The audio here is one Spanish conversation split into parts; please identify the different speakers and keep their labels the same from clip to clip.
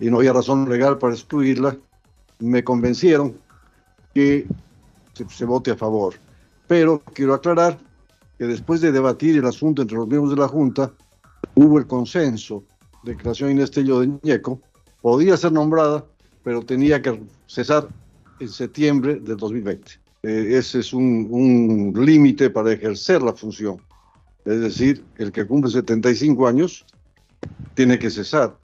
Speaker 1: y no había razón legal para excluirla, me convencieron que se, vote a favor. Pero quiero aclarar que después de debatir el asunto entre los miembros de la Junta, hubo el consenso de que la señora Inés Tello de Ñeco podía ser nombrada, pero tenía que cesar en septiembre del 2020. Eh, ese es un, un límite para ejercer la función. Es decir, el que cumple 75 años tiene que cesar.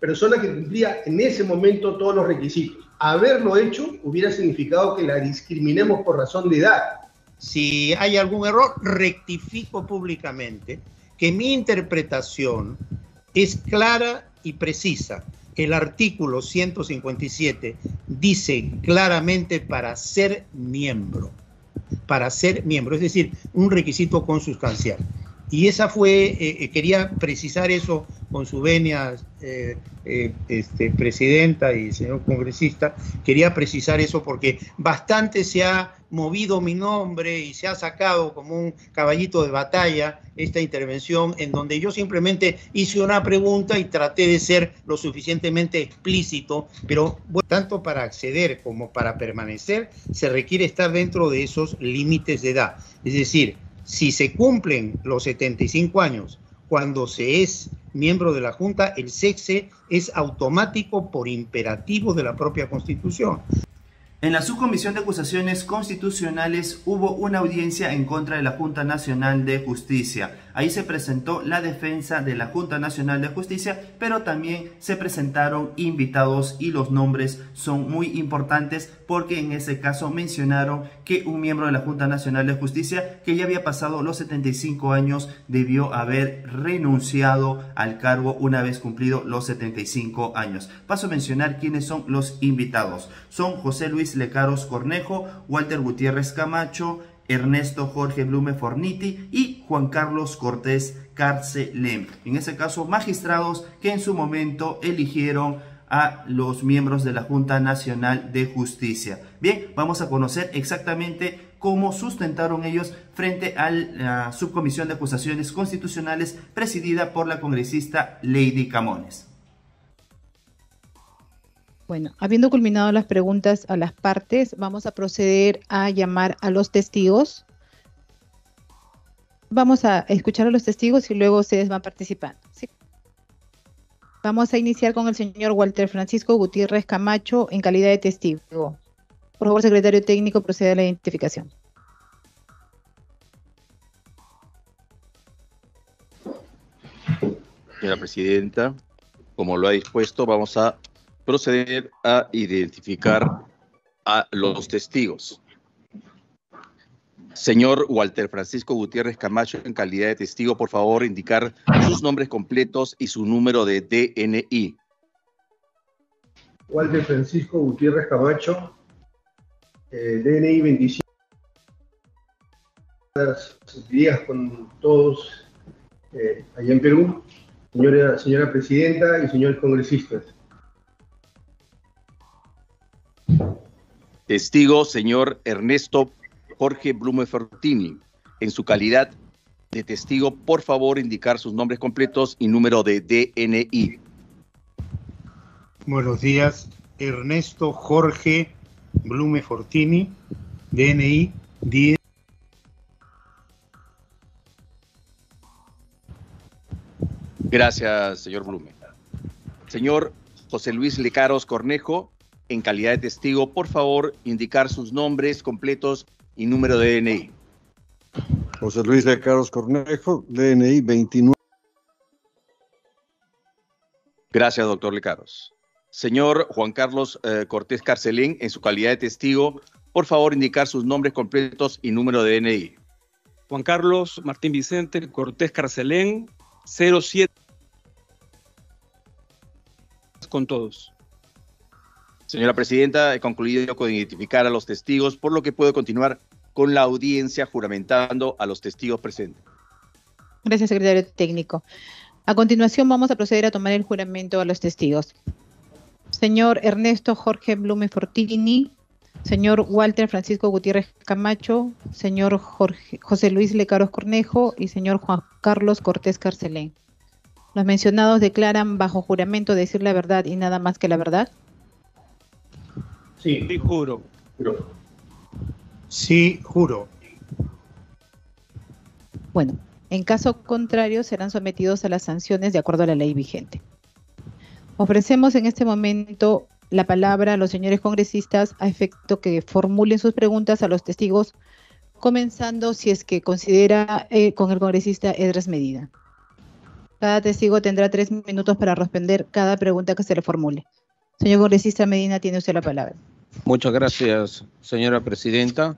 Speaker 2: Persona que cumplía en ese momento todos los requisitos. Haberlo hecho hubiera significado que la discriminemos por razón de edad.
Speaker 3: Si hay algún error, rectifico públicamente que mi interpretación es clara y precisa. El artículo 157 dice claramente para ser miembro, para ser miembro, es decir, un requisito consustancial. Y esa fue, eh, eh, quería precisar eso con su venia, eh, este, presidenta y señor congresista, quería precisar eso porque bastante se ha movido mi nombre y se ha sacado como un caballito de batalla esta intervención en donde yo simplemente hice una pregunta y traté de ser lo suficientemente explícito, pero tanto para acceder como para permanecer se requiere estar dentro de esos límites de edad. Es decir, si se cumplen los 75 años cuando se es miembro de la Junta, el sexe es automático por imperativo de la propia Constitución.
Speaker 4: En la subcomisión de acusaciones constitucionales hubo una audiencia en contra de la Junta Nacional de Justicia. Ahí se presentó la defensa de la Junta Nacional de Justicia, pero también se presentaron invitados y los nombres son muy importantes porque en ese caso mencionaron que un miembro de la Junta Nacional de Justicia que ya había pasado los 75 años debió haber renunciado al cargo una vez cumplido los 75 años. Paso a mencionar quiénes son los invitados. Son José Luis Lecaros Cornejo, Walter Gutiérrez Camacho, Ernesto Jorge Blume Forniti y Juan Carlos Cortés Carcelem. En ese caso, magistrados que en su momento eligieron a los miembros de la Junta Nacional de Justicia. Bien, vamos a conocer exactamente cómo sustentaron ellos frente a la subcomisión de acusaciones constitucionales presidida por la congresista Lady Camones.
Speaker 5: Bueno, habiendo culminado las preguntas a las partes, vamos a proceder a llamar a los testigos. Vamos a escuchar a los testigos y luego ustedes van participando. Vamos a iniciar con el señor Walter Francisco Gutiérrez Camacho en calidad de testigo. Por favor, secretario técnico, proceda a la identificación.
Speaker 6: Señora Presidenta, como lo ha dispuesto, vamos a proceder a identificar a los testigos. Señor Walter Francisco Gutiérrez Camacho, en calidad de testigo, por favor, indicar sus nombres completos y su número de DNI.
Speaker 2: Walter Francisco Gutiérrez Camacho, eh, DNI 25. días con todos eh, allá en Perú, señora, señora presidenta y señores congresistas.
Speaker 6: Testigo, señor Ernesto Jorge Blume Fortini. En su calidad de testigo, por favor, indicar sus nombres completos y número de DNI.
Speaker 3: Buenos días, Ernesto Jorge Blume Fortini, DNI 10.
Speaker 6: Gracias, señor Blume. Señor José Luis Lecaros Cornejo, en calidad de testigo, por favor, indicar sus nombres completos y número de DNI.
Speaker 1: José Luis de Carlos Cornejo, DNI 29.
Speaker 6: Gracias, doctor Lecaros. Señor Juan Carlos eh, Cortés Carcelín, en su calidad de testigo, por favor indicar sus nombres completos y número de DNI.
Speaker 7: Juan Carlos Martín Vicente Cortés Carcelén, 07 con todos.
Speaker 6: Señora Presidenta, he concluido con identificar a los testigos, por lo que puedo continuar con la audiencia juramentando a los testigos presentes.
Speaker 5: Gracias, secretario técnico. A continuación vamos a proceder a tomar el juramento a los testigos. Señor Ernesto Jorge Blume Fortini, señor Walter Francisco Gutiérrez Camacho, señor Jorge, José Luis Lecaros Cornejo y señor Juan Carlos Cortés Carcelén. Los mencionados declaran bajo juramento decir la verdad y nada más que la verdad.
Speaker 2: Sí.
Speaker 7: Sí, juro.
Speaker 3: Sí, juro.
Speaker 5: Bueno, en caso contrario serán sometidos a las sanciones de acuerdo a la ley vigente. Ofrecemos en este momento la palabra a los señores congresistas a efecto que formulen sus preguntas a los testigos, comenzando si es que considera eh, con el congresista Edras Medida. Cada testigo tendrá tres minutos para responder cada pregunta que se le formule. Señor congresista Medina, tiene usted la palabra.
Speaker 8: Muchas gracias, señora presidenta.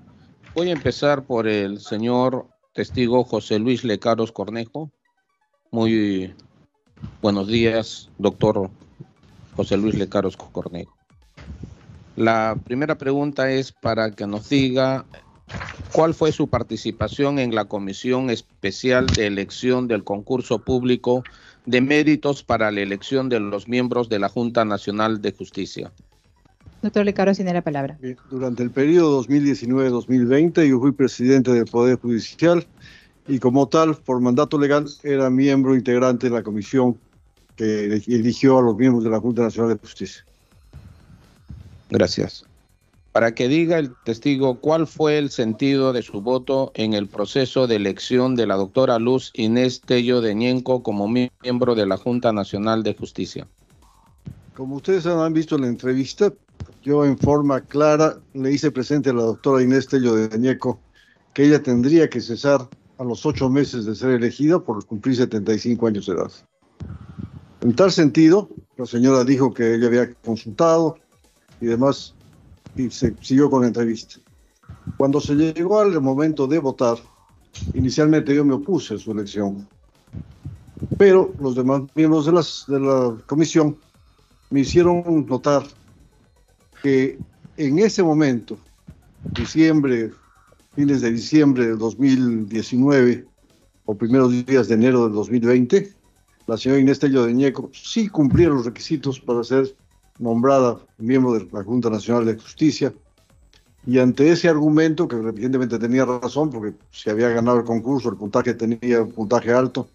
Speaker 8: Voy a empezar por el señor testigo José Luis Lecaros Cornejo. Muy buenos días, doctor José Luis Lecaros Cornejo. La primera pregunta es para que nos diga cuál fue su participación en la Comisión Especial de Elección del Concurso Público de Méritos para la elección de los miembros de la Junta Nacional de Justicia.
Speaker 5: Doctor Lecaros tiene la palabra.
Speaker 1: Bien, Durante el periodo 2019-2020 yo fui presidente del Poder Judicial y como tal, por mandato legal, era miembro integrante de la comisión que eligió a los miembros de la Junta Nacional de Justicia.
Speaker 8: Gracias. Para que diga el testigo cuál fue el sentido de su voto en el proceso de elección de la doctora Luz Inés Tello de Ñenco como miembro de la Junta Nacional de Justicia.
Speaker 1: Como ustedes han visto en la entrevista, yo en forma clara le hice presente a la doctora Inés Tello de Ñeco que ella tendría que cesar a los ocho meses de ser elegida por cumplir 75 años de edad. En tal sentido, la señora dijo que ella había consultado y demás, y se siguió con la entrevista. Cuando se llegó al momento de votar, inicialmente yo me opuse a su elección, pero los demás miembros de, las, de la comisión me hicieron notar que en ese momento, diciembre, fines de diciembre del 2019 o primeros días de enero del 2020, la señora Inés Tello de Ñeco sí cumplía los requisitos para ser nombrada miembro de la Junta Nacional de Justicia. Y ante ese argumento, que evidentemente tenía razón, porque se había ganado el concurso, el puntaje tenía un puntaje alto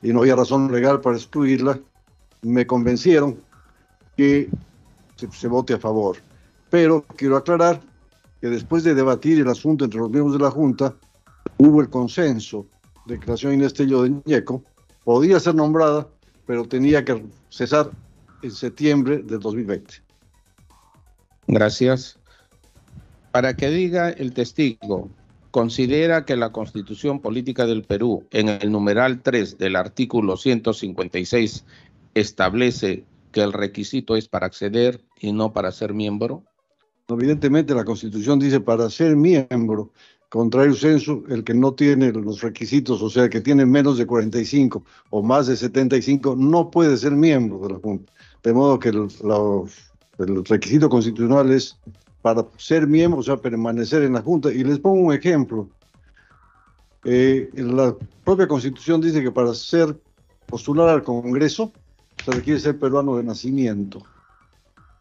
Speaker 1: y no había razón legal para excluirla, me convencieron que se, se vote a favor. Pero quiero aclarar que después de debatir el asunto entre los miembros de la Junta, hubo el consenso de señora Inés Tello de Ñeco podía ser nombrada, pero tenía que cesar en septiembre del 2020.
Speaker 8: Gracias. Para que diga el testigo, considera que la Constitución Política del Perú, en el numeral 3 del artículo 156, establece que el requisito es para acceder y no para ser miembro.
Speaker 1: Evidentemente la Constitución dice para ser miembro, contrario censo, el que no tiene los requisitos, o sea, que tiene menos de 45 o más de 75, no puede ser miembro de la Junta. De modo que el, la- el requisito constitucional es para ser miembro, o sea, permanecer en la Junta. Y les pongo un ejemplo. Eh, la propia Constitución dice que para ser postular al Congreso se requiere ser peruano de nacimiento.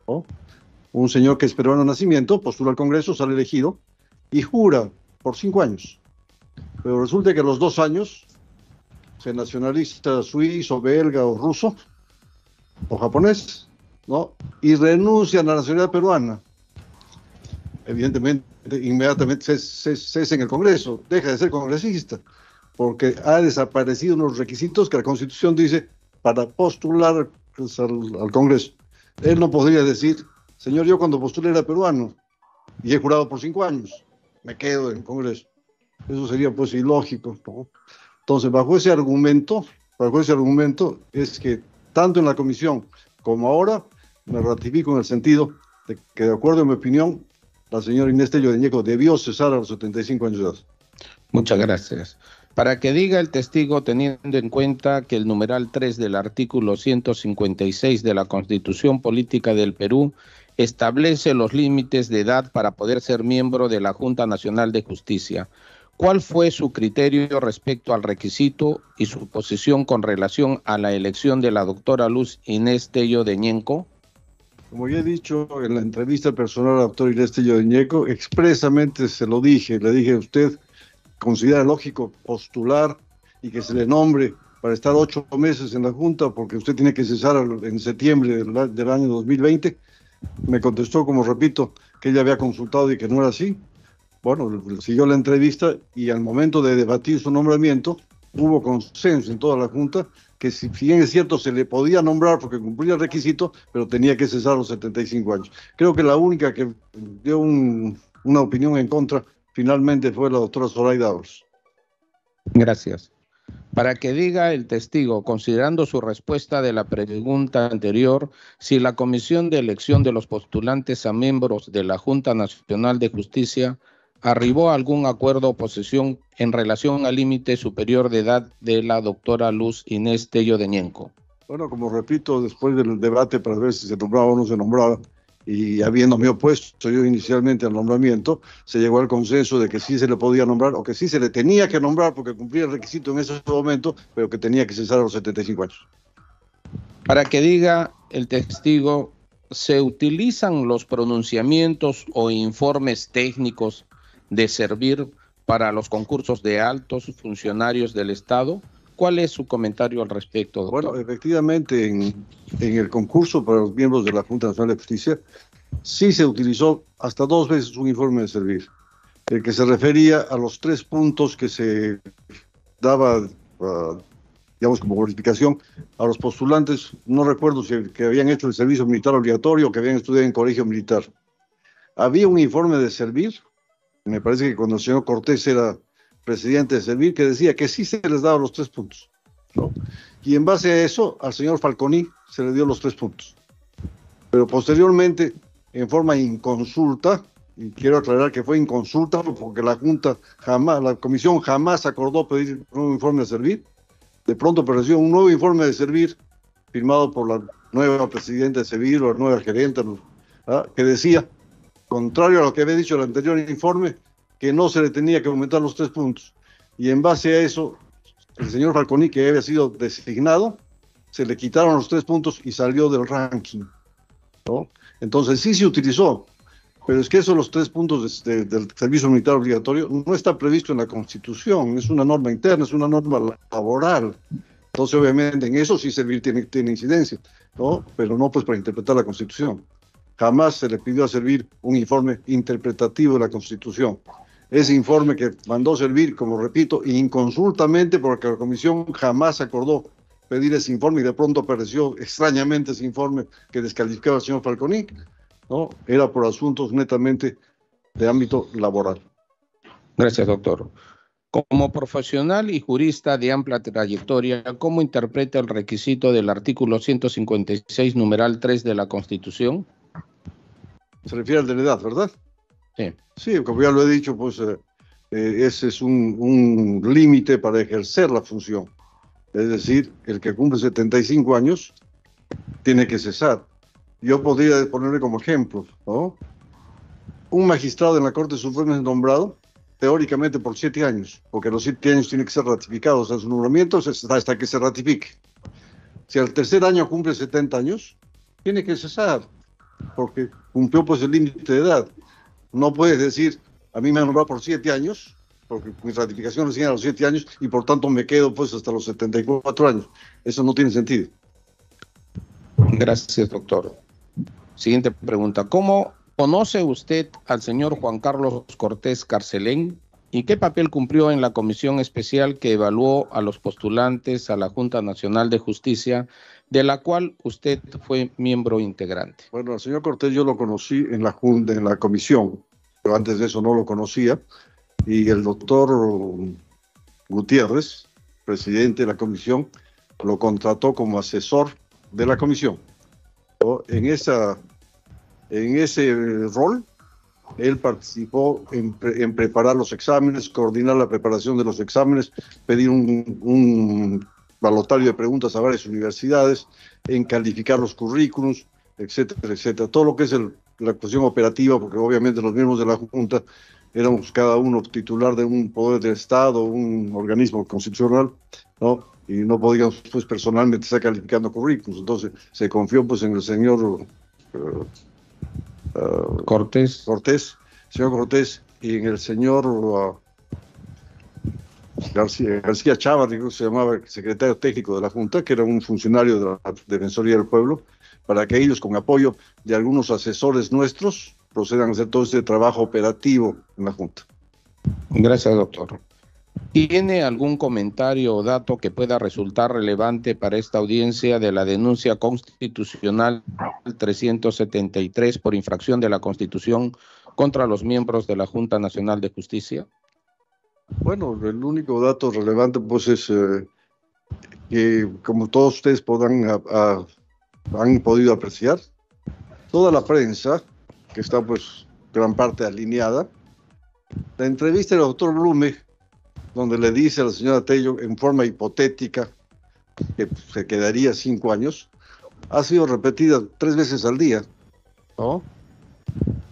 Speaker 1: ¿no? Un señor que es peruano de nacimiento postula al Congreso, sale elegido y jura por cinco años. Pero resulta que los dos años se nacionaliza suizo, belga o ruso o japonés, ¿no? Y renuncian a la nacionalidad peruana. Evidentemente, inmediatamente cesa en el Congreso, deja de ser congresista, porque ha desaparecido unos requisitos que la Constitución dice para postular al, al Congreso. Él no podría decir, señor, yo cuando postulé era peruano y he jurado por cinco años, me quedo en el Congreso. Eso sería pues ilógico. ¿no? Entonces, bajo ese argumento, bajo ese argumento es que tanto en la comisión como ahora me ratifico en el sentido de que, de acuerdo a mi opinión, la señora Inés Tello de Ñeco debió cesar a los 75 años de edad.
Speaker 8: Muchas gracias. Para que diga el testigo, teniendo en cuenta que el numeral 3 del artículo 156 de la Constitución Política del Perú establece los límites de edad para poder ser miembro de la Junta Nacional de Justicia. ¿Cuál fue su criterio respecto al requisito y su posición con relación a la elección de la doctora Luz Inés Tello de Ñenco?
Speaker 1: Como ya he dicho en la entrevista personal al doctor Inés Tello de Ñeco, expresamente se lo dije, le dije a usted, considera lógico postular y que se le nombre para estar ocho meses en la Junta porque usted tiene que cesar en septiembre del, del año 2020. Me contestó, como repito, que ella había consultado y que no era así. Bueno, siguió la entrevista y al momento de debatir su nombramiento hubo consenso en toda la Junta que si bien es cierto se le podía nombrar porque cumplía el requisito, pero tenía que cesar los 75 años. Creo que la única que dio una opinión en contra finalmente fue la doctora Zoraida Ors.
Speaker 8: Gracias. Para que diga el testigo, considerando su respuesta de la pregunta anterior, si la Comisión de Elección de los Postulantes a miembros de la Junta Nacional de Justicia arribó a algún acuerdo o posición en relación al límite superior de edad de la doctora Luz Inés Tello de Ñenco.
Speaker 1: Bueno, como repito, después del debate para ver si se nombraba o no se nombraba, y habiéndome opuesto yo inicialmente al nombramiento, se llegó al consenso de que sí se le podía nombrar o que sí se le tenía que nombrar porque cumplía el requisito en ese momento, pero que tenía que cesar a los 75 años.
Speaker 8: Para que diga el testigo, ¿se utilizan los pronunciamientos o informes técnicos de servir para los concursos de altos funcionarios del Estado. ¿Cuál es su comentario al respecto?
Speaker 1: Bueno, efectivamente, en, el concurso para los miembros de la Junta Nacional de Justicia, sí se utilizó hasta dos veces un informe de servir, el que se refería a los tres puntos que se daba, uh, digamos, como verificación a los postulantes. No recuerdo si que habían hecho el servicio militar obligatorio o que habían estudiado en colegio militar. Había un informe de servir me parece que cuando el señor Cortés era presidente de Servir, que decía que sí se les daba los tres puntos. Y en base a eso, al señor Falconi se le dio los tres puntos. Pero posteriormente, en forma inconsulta, y quiero aclarar que fue inconsulta porque la Junta jamás, la Comisión jamás acordó pedir un nuevo informe de Servir. De pronto apareció un nuevo informe de Servir firmado por la nueva presidenta de Servir o la nueva gerente, ¿ah? que decía contrario a lo que había dicho el anterior informe, que no se le tenía que aumentar los tres puntos. Y en base a eso, el señor Falconi, que había sido designado, se le quitaron los tres puntos y salió del ranking. Entonces sí se utilizó, pero es que eso, los tres puntos de, de, del servicio militar obligatorio, no está previsto en la Constitución, es una norma interna, es una norma laboral. Entonces, obviamente, en eso sí servir tiene, tiene incidencia, ¿no? pero no pues para interpretar la Constitución jamás se le pidió a servir un informe interpretativo de la Constitución. Ese informe que mandó servir, como repito, inconsultamente, porque la Comisión jamás acordó pedir ese informe y de pronto apareció extrañamente ese informe que descalificaba al señor Falconi, ¿no? Era por asuntos netamente de ámbito laboral.
Speaker 8: Gracias, doctor. Como profesional y jurista de amplia trayectoria, ¿cómo interpreta el requisito del artículo 156, numeral 3 de la Constitución?
Speaker 1: Se refiere al de la edad, ¿verdad?
Speaker 8: Sí.
Speaker 1: Sí, como ya lo he dicho, pues eh, eh, ese es un, un límite para ejercer la función. Es decir, el que cumple 75 años tiene que cesar. Yo podría ponerle como ejemplo, ¿no? Un magistrado en la Corte Suprema es nombrado teóricamente por siete años, porque los siete años tienen que ser ratificados en su nombramiento hasta que se ratifique. Si al tercer año cumple 70 años, tiene que cesar porque cumplió pues el límite de edad. No puedes decir, a mí me han nombrado por siete años, porque mi ratificación recién a los siete años y por tanto me quedo pues hasta los 74 años. Eso no tiene sentido.
Speaker 8: Gracias, doctor. Siguiente pregunta. ¿Cómo conoce usted al señor Juan Carlos Cortés Carcelén y qué papel cumplió en la comisión especial que evaluó a los postulantes a la Junta Nacional de Justicia de la cual usted fue miembro integrante.
Speaker 1: Bueno, al señor Cortés yo lo conocí en la, junta, en la comisión, pero antes de eso no lo conocía, y el doctor Gutiérrez, presidente de la comisión, lo contrató como asesor de la comisión. En, esa, en ese rol, él participó en, en, preparar los exámenes, coordinar la preparación de los exámenes, pedir un, balotario de preguntas a varias universidades, en calificar los currículums, etcétera, etcétera. Todo lo que es la cuestión operativa, porque obviamente los miembros de la Junta éramos cada uno titular de un poder del Estado, un organismo constitucional, ¿no? Y no podíamos, pues, personalmente estar calificando currículums. Entonces, se confió, pues, en el señor uh,
Speaker 8: uh, Cortés.
Speaker 1: Cortés, señor Cortés, y en el señor uh, García, García Chávez, que se llamaba secretario técnico de la Junta, que era un funcionario de la Defensoría del Pueblo, para que ellos, con apoyo de algunos asesores nuestros, procedan a hacer todo este trabajo operativo en la Junta.
Speaker 8: Gracias, doctor. ¿Tiene algún comentario o dato que pueda resultar relevante para esta audiencia de la denuncia constitucional 373 por infracción de la Constitución contra los miembros de la Junta Nacional de Justicia?
Speaker 1: Bueno, el único dato relevante pues es eh, que como todos ustedes podrán, a, a, han podido apreciar, toda la prensa, que está pues gran parte alineada, la entrevista del doctor Blume, donde le dice a la señora Tello en forma hipotética que se quedaría cinco años, ha sido repetida tres veces al día, ¿no?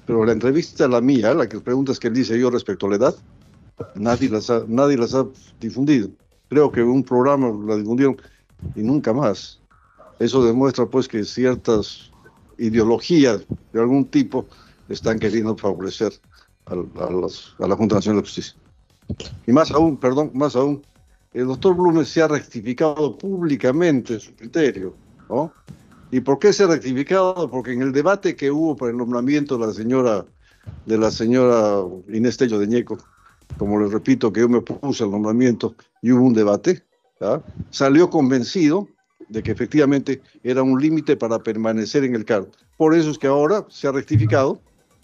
Speaker 1: Pero la entrevista, la mía, la que preguntas que dice yo respecto a la edad, nadie las ha, nadie las ha difundido. Creo que un programa la difundieron y nunca más. Eso demuestra pues que ciertas ideologías de algún tipo están queriendo favorecer a, a, los, a la Junta Nacional de Justicia. Y más aún, perdón, más aún, el doctor Blume se ha rectificado públicamente su criterio, ¿no? ¿Y por qué se ha rectificado? Porque en el debate que hubo por el nombramiento de la señora, de la señora Inés Tello de Ñeco, como les repito que yo me puse al nombramiento y hubo un debate, ¿ya? salió convencido de que efectivamente era un límite para permanecer en el cargo. Por eso es que ahora se ha rectificado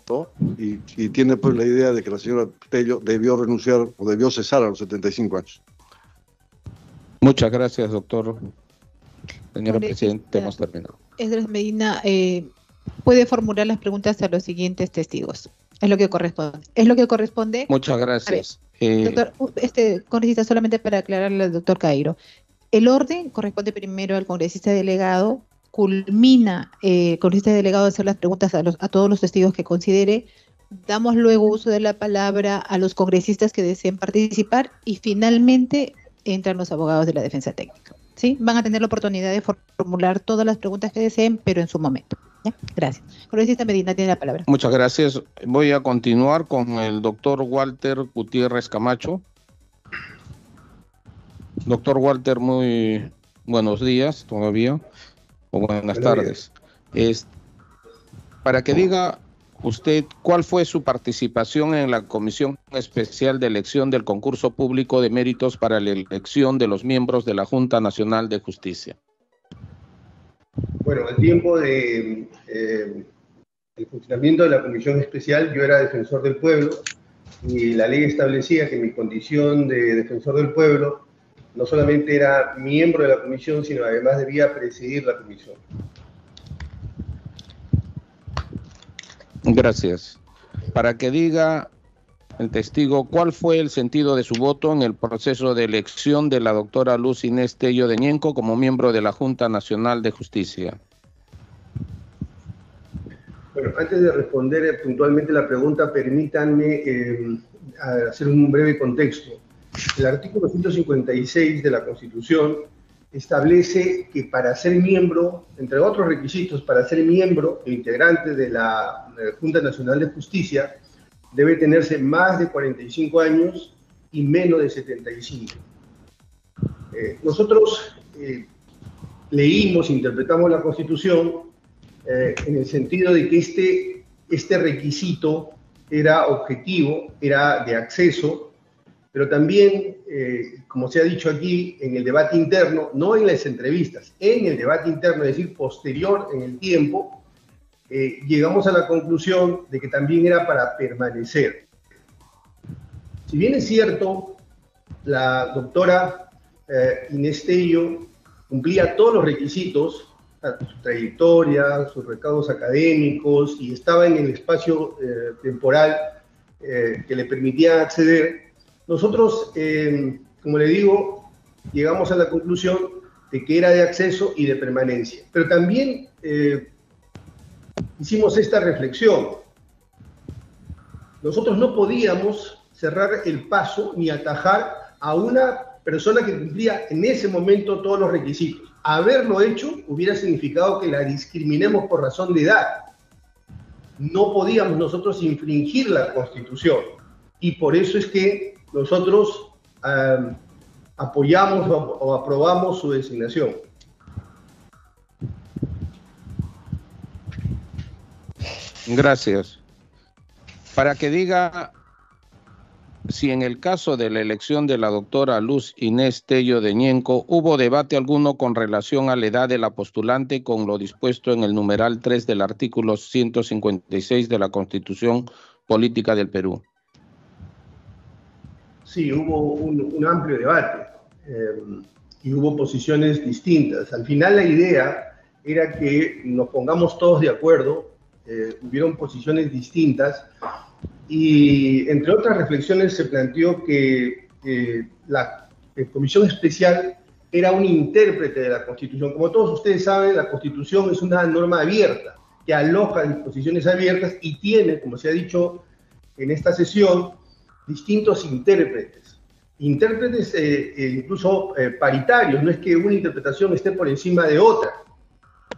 Speaker 1: ¿no? y, y, tiene pues la idea de que la señora Tello debió renunciar o debió cesar a los 75 años.
Speaker 8: Muchas gracias, doctor. Señora Presidenta, hemos terminado.
Speaker 5: Esdras Medina eh, puede formular las preguntas a los siguientes testigos. Es lo que corresponde. Es lo que corresponde.
Speaker 8: Muchas gracias.
Speaker 5: Eh, doctor, este congresista, solamente para aclararle al doctor Cairo. El orden corresponde primero al congresista delegado, culmina eh, el congresista delegado a hacer las preguntas a, los, a todos los testigos que considere, damos luego uso de la palabra a los congresistas que deseen participar y finalmente entran los abogados de la defensa técnica. ¿sí? Van a tener la oportunidad de formular todas las preguntas que deseen, pero en su momento. ¿ya? Gracias. Congresista Medina tiene la palabra.
Speaker 8: Muchas gracias. Voy a continuar con el doctor Walter Gutiérrez Camacho. Doctor Walter, muy buenos días todavía, o buenas tardes. Es, para que diga usted cuál fue su participación en la Comisión Especial de Elección del Concurso Público de Méritos para la elección de los miembros de la Junta Nacional de Justicia.
Speaker 2: Bueno, al tiempo de eh, el funcionamiento de la Comisión Especial, yo era defensor del pueblo y la ley establecía que mi condición de defensor del pueblo no solamente era miembro de la comisión, sino además debía presidir la comisión.
Speaker 8: Gracias. Para que diga el testigo cuál fue el sentido de su voto en el proceso de elección de la doctora Luz Inés Tello de Ñenco como miembro de la Junta Nacional de Justicia.
Speaker 2: Bueno, antes de responder puntualmente la pregunta, permítanme eh, hacer un breve contexto. El artículo 156 de la Constitución establece que para ser miembro, entre otros requisitos, para ser miembro e integrante de la, la Junta Nacional de Justicia, debe tenerse más de 45 años y menos de 75. Eh, nosotros eh, leímos, interpretamos la Constitución eh, en el sentido de que este, este requisito era objetivo, era de acceso, pero también, eh, como se ha dicho aquí, en el debate interno, no en las entrevistas, en el debate interno, es decir, posterior en el tiempo, eh, llegamos a la conclusión de que también era para permanecer. Si bien es cierto, la doctora eh, Inés Tello cumplía todos los requisitos, su trayectoria, sus recaudos académicos, y estaba en el espacio eh, temporal eh, que le permitía acceder, nosotros, eh, como le digo, llegamos a la conclusión de que era de acceso y de permanencia. Pero también eh, hicimos esta reflexión. Nosotros no podíamos cerrar el paso ni atajar a una persona que cumplía en ese momento todos los requisitos. Haberlo hecho hubiera significado que la discriminemos por razón de edad. No podíamos nosotros infringir la constitución. Y por eso es que nosotros eh, apoyamos o aprobamos su designación.
Speaker 8: Gracias. Para que diga si en el caso de la elección de la doctora Luz Inés Tello de Ñenco hubo debate alguno con relación a la edad de la postulante con lo dispuesto en el numeral 3 del artículo 156 de la Constitución Política del Perú.
Speaker 2: Sí, hubo un, amplio debate eh, y hubo posiciones distintas. Al final la idea era que nos pongamos todos de acuerdo, eh, hubieron posiciones distintas y entre otras reflexiones se planteó que la Comisión Especial era un intérprete de la Constitución. Como todos ustedes saben, la Constitución es una norma abierta que aloja disposiciones abiertas y tiene, como se ha dicho en esta sesión, distintos intérpretes. Intérpretes eh, eh, incluso eh, paritarios, no es que una interpretación esté por encima de otra,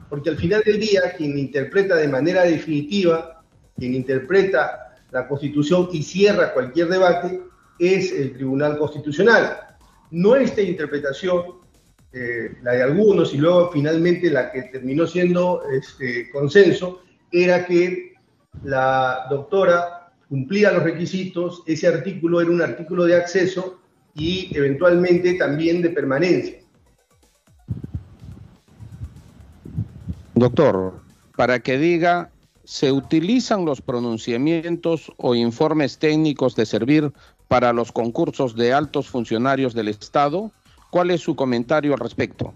Speaker 2: porque al final del día quien interpreta de manera definitiva, quien interpreta la Constitución y cierra cualquier debate es el Tribunal Constitucional. Nuestra interpretación, la de algunos y luego finalmente la que terminó siendo este, consenso, era que la doctora cumplía los requisitos, ese artículo era un artículo de acceso y eventualmente también de permanencia.
Speaker 8: Doctor, para que diga ¿Se utilizan los pronunciamientos o informes técnicos de servir para los concursos de altos funcionarios del Estado? ¿Cuál es su comentario al respecto?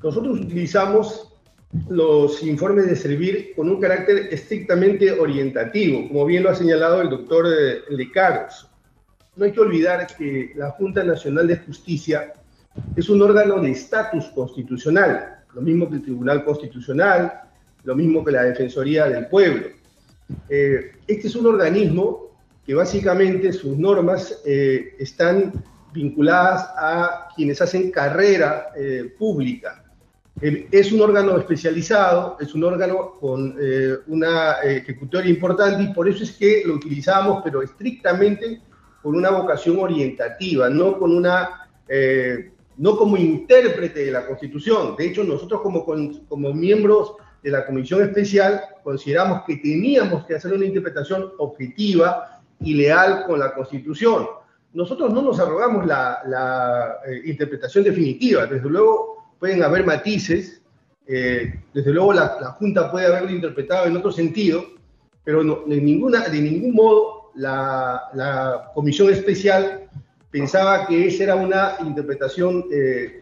Speaker 2: Nosotros utilizamos los informes de servir con un carácter estrictamente orientativo, como bien lo ha señalado el doctor eh, Lecaros. No hay que olvidar que la Junta Nacional de Justicia es un órgano de estatus constitucional lo mismo que el Tribunal Constitucional, lo mismo que la Defensoría del Pueblo. Eh, este es un organismo que básicamente sus normas eh, están vinculadas a quienes hacen carrera eh, pública. Es un órgano especializado, es un órgano con una ejecutoria importante y por eso es que lo utilizamos, pero estrictamente con una vocación orientativa, no con una no como intérprete de la Constitución. De hecho, nosotros como, como miembros de la Comisión Especial consideramos que teníamos que hacer una interpretación objetiva y leal con la Constitución. Nosotros no nos arrogamos la, eh, interpretación definitiva, desde luego pueden haber matices, eh, desde luego la, Junta puede haberlo interpretado en otro sentido, pero de, ninguna, de ningún modo la, la Comisión Especial pensaba que esa era una interpretación eh,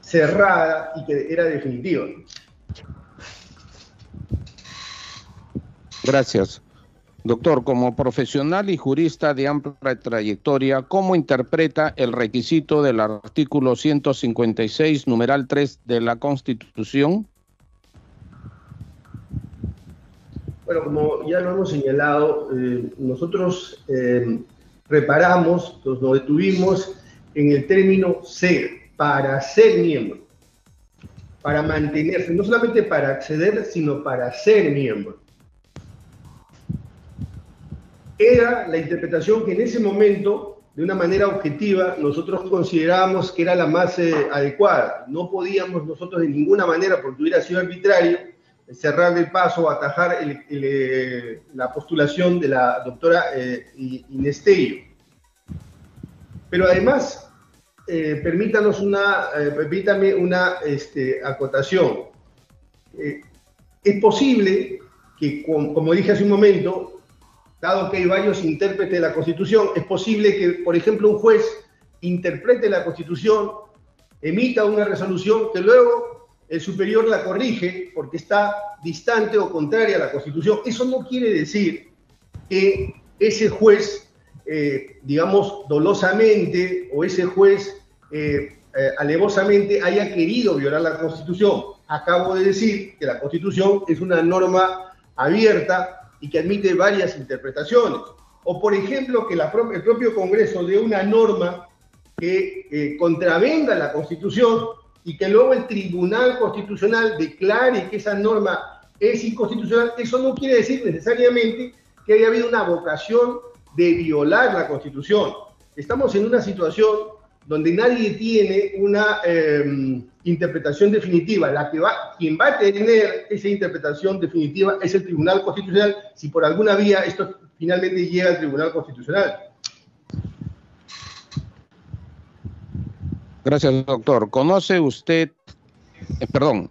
Speaker 2: cerrada y que era definitiva.
Speaker 8: Gracias. Doctor, como profesional y jurista de amplia trayectoria, ¿cómo interpreta el requisito del artículo 156, numeral 3 de la Constitución?
Speaker 2: Bueno, como ya lo hemos señalado, eh, nosotros eh, reparamos, nos detuvimos en el término ser, para ser miembro, para mantenerse, no solamente para acceder, sino para ser miembro. Era la interpretación que en ese momento, de una manera objetiva, nosotros considerábamos que era la más eh, adecuada. No podíamos nosotros de ninguna manera, porque hubiera sido arbitrario, cerrar el paso o atajar eh, la postulación de la doctora eh, Inestello. Pero además, eh, permítanos una, permítame una este, acotación. es posible que, como dije hace un momento, dado que hay varios intérpretes de la Constitución, es posible que, por ejemplo, un juez interprete la Constitución, emita una resolución que luego el superior la corrige porque está distante o contraria a la Constitución. Eso no quiere decir que ese juez, eh, digamos, dolosamente o ese juez eh, eh, alevosamente haya querido violar la Constitución. Acabo de decir que la Constitución es una norma abierta y que admite varias interpretaciones. O, por ejemplo, que el propio Congreso dé una norma que contravenga la Constitución y que luego el Tribunal Constitucional declare que esa norma es inconstitucional, eso no quiere decir necesariamente que haya habido una vocación de violar la Constitución. Estamos en una situación donde nadie tiene una em, interpretación definitiva. La que va, quien va a tener esa interpretación definitiva es el Tribunal Constitucional, si por alguna vía esto finalmente llega al Tribunal Constitucional.
Speaker 8: Gracias, doctor. ¿Conoce usted, eh, perdón,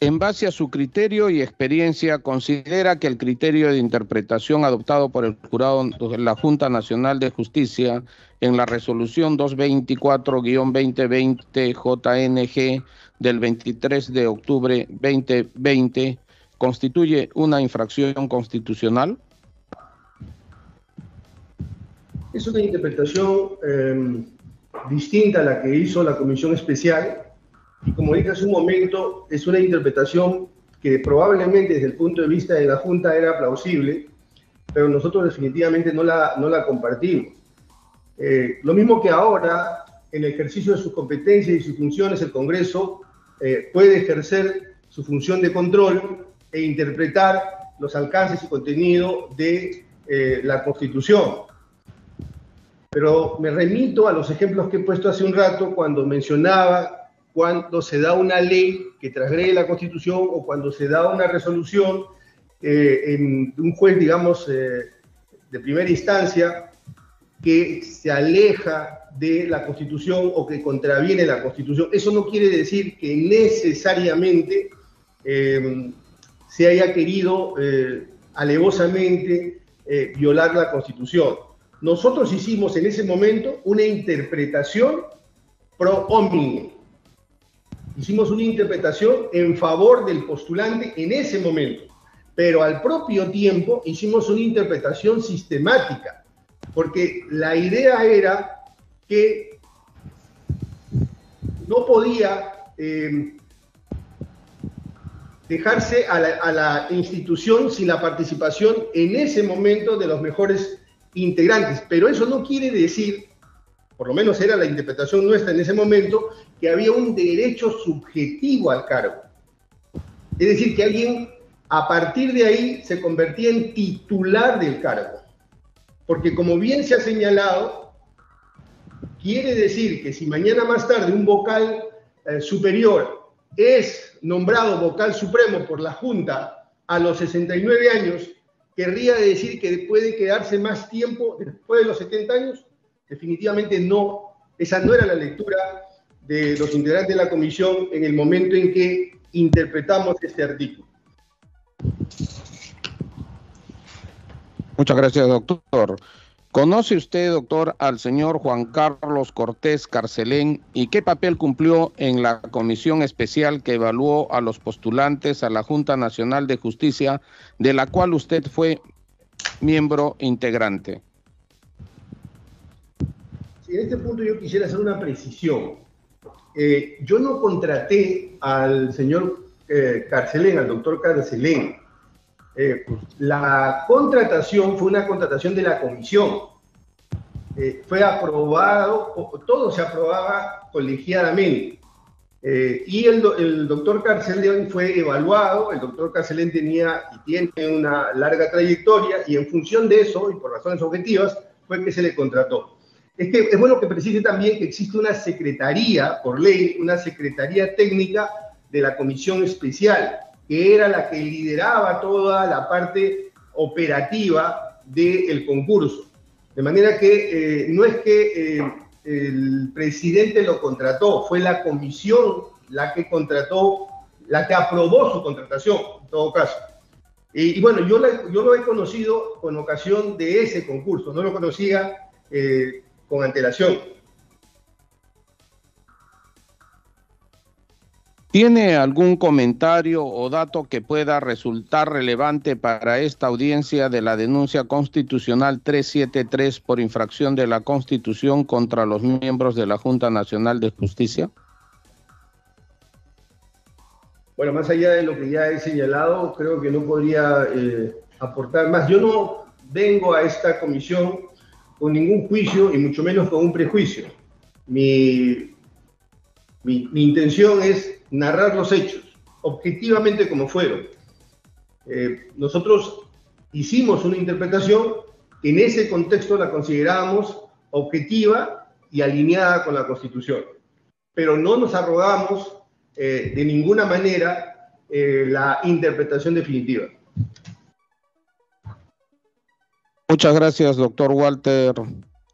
Speaker 8: en base a su criterio y experiencia, considera que el criterio de interpretación adoptado por el jurado de la Junta Nacional de Justicia en la resolución 224-2020 JNG del 23 de octubre 2020 constituye una infracción constitucional?
Speaker 2: Es una interpretación em, distinta a la que hizo la Comisión Especial y como dije hace un momento, es una interpretación que probablemente desde el punto de vista de la Junta era plausible, pero nosotros definitivamente no la, no la compartimos. Eh, lo mismo que ahora, en el ejercicio de sus competencias y sus funciones, el Congreso eh, puede ejercer su función de control e interpretar los alcances y contenido de eh, la Constitución. Pero me remito a los ejemplos que he puesto hace un rato cuando mencionaba cuando se da una ley que transgrede la Constitución o cuando se da una resolución eh, en un juez, digamos, eh, de primera instancia que se aleja de la Constitución o que contraviene la Constitución. Eso no quiere decir que necesariamente eh, se haya querido alevosamente violar la Constitución. Nosotros hicimos en ese momento una interpretación pro hominem hicimos una interpretación en favor del postulante en ese momento, pero al propio tiempo hicimos una interpretación sistemática, porque la idea era que no podía eh, dejarse a la, a la institución sin la participación en ese momento de los mejores integrantes, pero eso no quiere decir por lo menos era la interpretación nuestra en ese momento, que había un derecho subjetivo al cargo. Es decir, que alguien a partir de ahí se convertía en titular del cargo. Porque como bien se ha señalado, quiere decir que si mañana más tarde un vocal eh, superior es nombrado vocal supremo por la Junta a los 69 años, querría decir que puede quedarse más tiempo después de los 70 años definitivamente no, esa no era la lectura de los integrantes de la comisión en el momento en que interpretamos este artículo.
Speaker 8: Muchas gracias, doctor. ¿Conoce usted, doctor, al señor Juan Carlos Cortés Carcelén y qué papel cumplió en la comisión especial que evaluó a los postulantes a la Junta Nacional de Justicia, de la cual usted fue miembro integrante?
Speaker 2: en este punto yo quisiera hacer una precisión. Eh, yo no contraté al señor eh, Carcelén, al doctor Carcelén. Eh, la contratación fue una contratación de la comisión. fue aprobado, todo se aprobaba colegiadamente. y el, el, doctor Carcelén fue evaluado, el doctor Carcelén tenía y tiene una larga trayectoria y en función de eso y por razones objetivas fue que se le contrató. Es que es bueno que precise también que existe una secretaría, por ley, una secretaría técnica de la comisión especial, que era la que lideraba toda la parte operativa del concurso. De manera que eh, no es que eh, el presidente lo contrató, fue la comisión la que contrató, la que aprobó su contratación, en todo caso. Y, bueno, yo, lo he conocido con ocasión de ese concurso, no lo conocía eh, con antelación.
Speaker 8: ¿Tiene algún comentario o dato que pueda resultar relevante para esta audiencia de la denuncia constitucional 373 por infracción de la Constitución contra los miembros de la Junta Nacional de Justicia?
Speaker 2: Bueno, más allá de lo que ya he señalado, creo que no podría eh, aportar más. Yo no vengo a esta comisión con ningún juicio y mucho menos con un prejuicio. Mi, mi, intención es narrar los hechos, objetivamente como fueron. Eh, nosotros hicimos una interpretación En ese contexto la considerábamos objetiva y alineada con la Constitución, pero no nos arrogamos eh, de ninguna manera eh, la interpretación definitiva.
Speaker 8: Muchas gracias, doctor Walter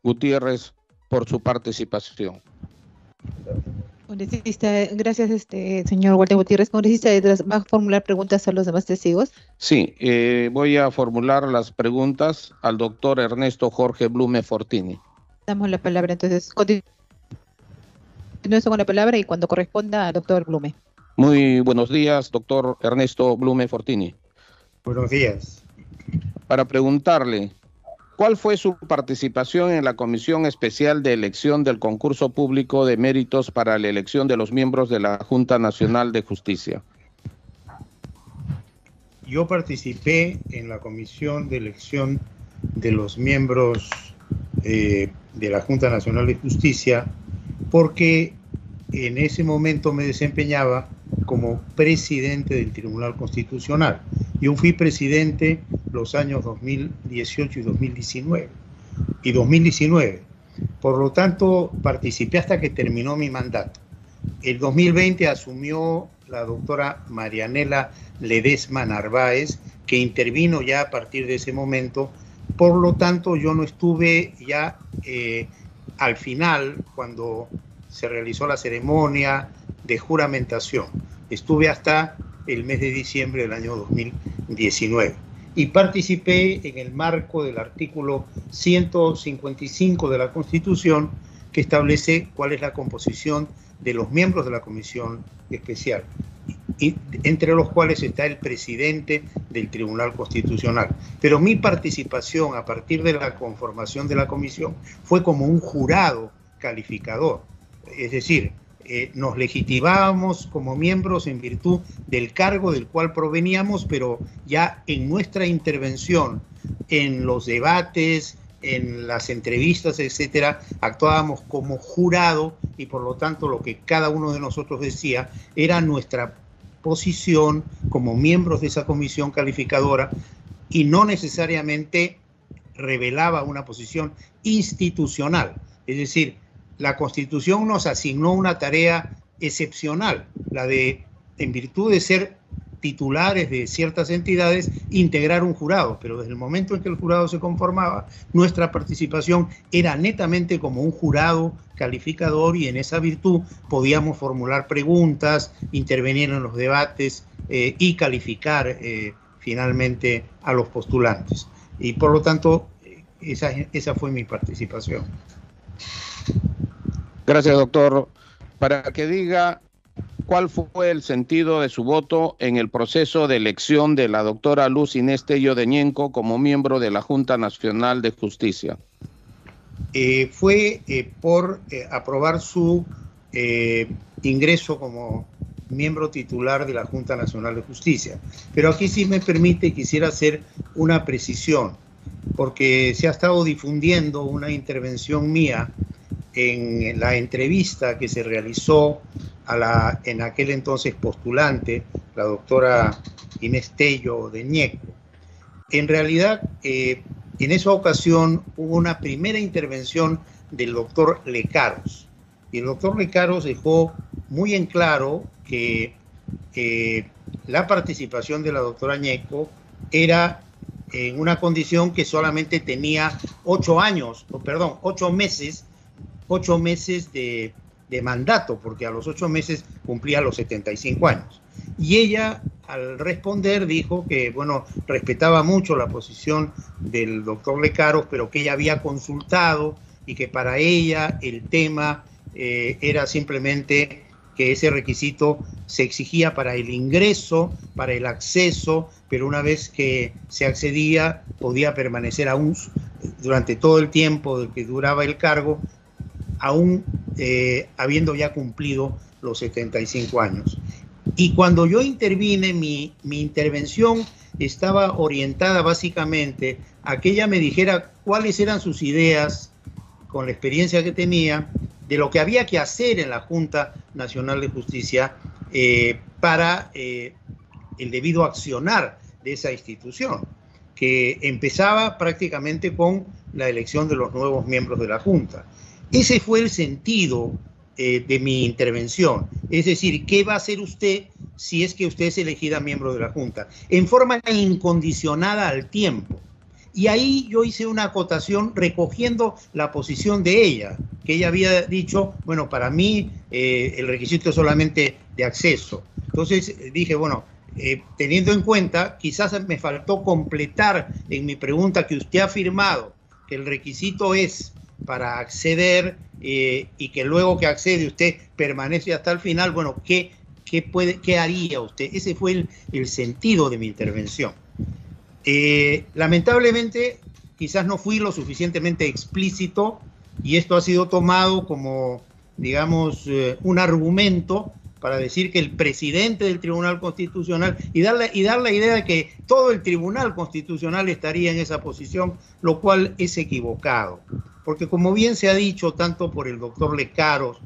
Speaker 8: Gutiérrez, por su participación.
Speaker 5: gracias, este, señor Walter Gutiérrez. Congresista, ¿va a formular preguntas a los demás testigos?
Speaker 8: Sí, eh, voy a formular las preguntas al doctor Ernesto Jorge Blume Fortini.
Speaker 5: Damos la palabra, entonces, continúe con la palabra y cuando corresponda, doctor Blume.
Speaker 8: Muy buenos días, doctor Ernesto Blume Fortini.
Speaker 3: Buenos días.
Speaker 8: Para preguntarle, ¿Cuál fue su participación en la Comisión Especial de Elección del Concurso Público de Méritos para la elección de los miembros de la Junta Nacional de Justicia?
Speaker 3: Yo participé en la Comisión de Elección de los miembros eh, de la Junta Nacional de Justicia porque en ese momento me desempeñaba como presidente del Tribunal Constitucional. Yo fui presidente los años 2018 y 2019. Y 2019. Por lo tanto, participé hasta que terminó mi mandato. El 2020 asumió la doctora Marianela Ledesma Narváez, que intervino ya a partir de ese momento. Por lo tanto, yo no estuve ya eh, al final, cuando se realizó la ceremonia de juramentación. Estuve hasta el mes de diciembre del año 2019 y participé en el marco del artículo 155 de la Constitución que establece cuál es la composición de los miembros de la Comisión Especial, y, entre los cuales está el presidente del Tribunal Constitucional. Pero mi participación a partir de la conformación de la comisión fue como un jurado calificador, es decir, eh, nos legitimábamos como miembros en virtud del cargo del cual proveníamos, pero ya en nuestra intervención, en los debates, en las entrevistas, etcétera, actuábamos como jurado y por lo tanto lo que cada uno de nosotros decía era nuestra posición como miembros de esa comisión calificadora y no necesariamente revelaba una posición institucional. Es decir, la Constitución nos asignó una tarea excepcional, la de, en virtud de ser titulares de ciertas entidades, integrar un jurado, pero desde el momento en que el jurado se conformaba, nuestra participación era netamente como un jurado calificador y en esa virtud podíamos formular preguntas, intervenir en los debates eh, y calificar eh, finalmente a los postulantes. Y por lo tanto, eh, esa, esa fue mi participación.
Speaker 8: Gracias, doctor. Para que diga cuál fue el sentido de su voto en el proceso de elección de la doctora Luz Inés Tello de como miembro de la Junta Nacional de Justicia.
Speaker 3: Eh, fue eh, por eh, aprobar su ingreso como miembro titular de la Junta Nacional de Justicia. Pero aquí sí me permite, quisiera hacer una precisión, porque se ha estado difundiendo una intervención mía en la entrevista que se realizó a la en aquel entonces postulante, la doctora Inés Tello de Ñeco. En realidad, eh, en esa ocasión hubo una primera intervención del doctor Lecaros. Y el doctor Lecaros dejó muy en claro que la participación de la doctora Ñeco era en una condición que solamente tenía ocho años, o perdón, ocho meses ocho meses de, mandato, porque a los ocho meses cumplía los 75 años. Y ella, al responder, dijo que, bueno, respetaba mucho la posición del doctor Lecaros, pero que ella había consultado y que para ella el tema eh, era simplemente que ese requisito se exigía para el ingreso, para el acceso, pero una vez que se accedía podía permanecer aún durante todo el tiempo que duraba el cargo aún eh, habiendo ya cumplido los 75 años. Y cuando yo intervine, mi, intervención estaba orientada básicamente a que ella me dijera cuáles eran sus ideas con la experiencia que tenía de lo que había que hacer en la Junta Nacional de Justicia eh, para eh, el debido accionar de esa institución. que empezaba prácticamente con la elección de los nuevos miembros de la Junta. Ese fue el sentido eh, de mi intervención. Es decir, ¿qué va a hacer usted si es que usted es elegida miembro de la Junta? En forma incondicionada al tiempo. Y ahí yo hice una acotación recogiendo la posición de ella, que ella había dicho, bueno, para mí eh, el requisito es solamente de acceso. Entonces dije, bueno, eh, teniendo en cuenta, quizás me faltó completar en mi pregunta que usted ha afirmado que el requisito es para acceder eh, y que luego que accede usted permanece hasta el final, bueno, ¿qué, qué, puede, qué haría usted? Ese fue el, el sentido de mi intervención. Eh, lamentablemente, quizás no fui lo suficientemente explícito y esto ha sido tomado como, digamos, un argumento para decir que el presidente del Tribunal Constitucional y dar, y dar la idea de que todo el Tribunal Constitucional estaría en esa posición, lo cual es equivocado. Porque como bien se ha dicho tanto por el doctor Lecaros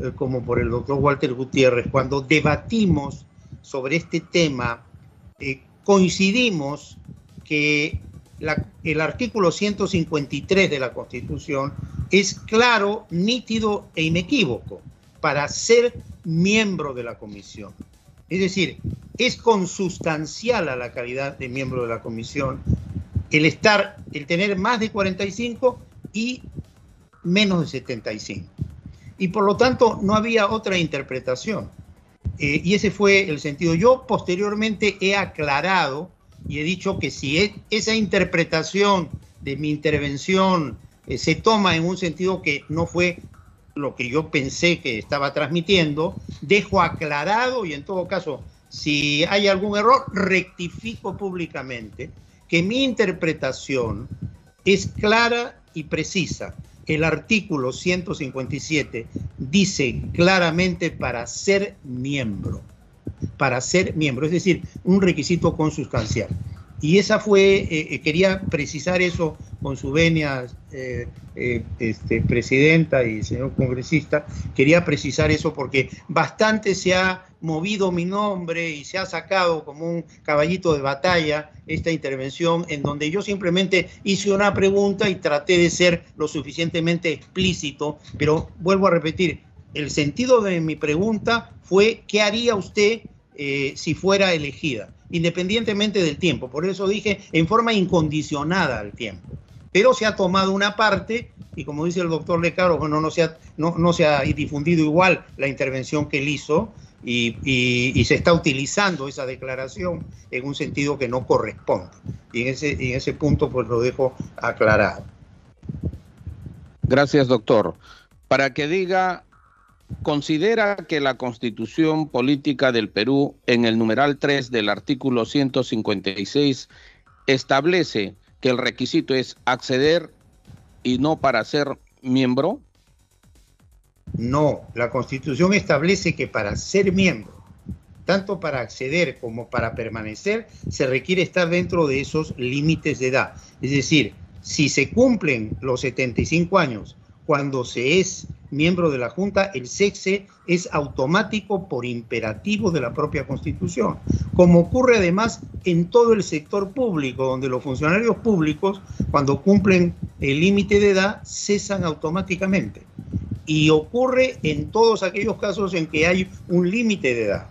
Speaker 3: eh, como por el doctor Walter Gutiérrez, cuando debatimos sobre este tema, eh, coincidimos que el artículo 153 de la Constitución es claro, nítido e inequívoco para ser miembro de la comisión. Es decir, es consustancial a la calidad de miembro de la comisión el estar, el tener más de 45 y menos de 75. Y por lo tanto no había otra interpretación. Eh, y ese fue el sentido. Yo posteriormente he aclarado y he dicho que si e, esa interpretación de mi intervención eh, se toma en un sentido que no fue lo que yo pensé que estaba transmitiendo, dejo aclarado y en todo caso, si hay algún error, rectifico públicamente que mi interpretación es clara y precisa. El artículo 157 dice claramente para ser miembro, para ser miembro, es decir, un requisito consustancial. Y esa fue, eh, eh, quería precisar eso con su venia, eh, este, presidenta y señor congresista, quería precisar eso porque bastante se ha movido mi nombre y se ha sacado como un caballito de batalla esta intervención en donde yo simplemente hice una pregunta y traté de ser lo suficientemente explícito, pero vuelvo a repetir, el sentido de mi pregunta fue, ¿qué haría usted si fuera elegida? Independientemente del tiempo. Por eso dije en forma incondicionada al tiempo. Pero se ha tomado una parte y como dice el doctor Lecaro, bueno, no se ha, no, no se ha difundido igual la intervención que él hizo y, se está utilizando esa declaración en un sentido que no corresponde. Y en ese, en ese punto pues lo dejo aclarado.
Speaker 8: Gracias, doctor. Para que diga considera que la constitución política del Perú, en el numeral 3 del artículo 156, establece que el requisito es acceder y no para ser miembro?
Speaker 3: No, la constitución establece que para ser miembro, tanto para acceder como para permanecer, se requiere estar dentro de esos límites de edad. Es decir, si se cumplen los 75 años cuando se es miembro de la Junta, el sexe es automático por imperativo de la propia Constitución, como ocurre además en todo el sector público, donde los funcionarios públicos, cuando cumplen el límite de edad, cesan automáticamente. Y ocurre en todos aquellos casos en que hay un límite de edad.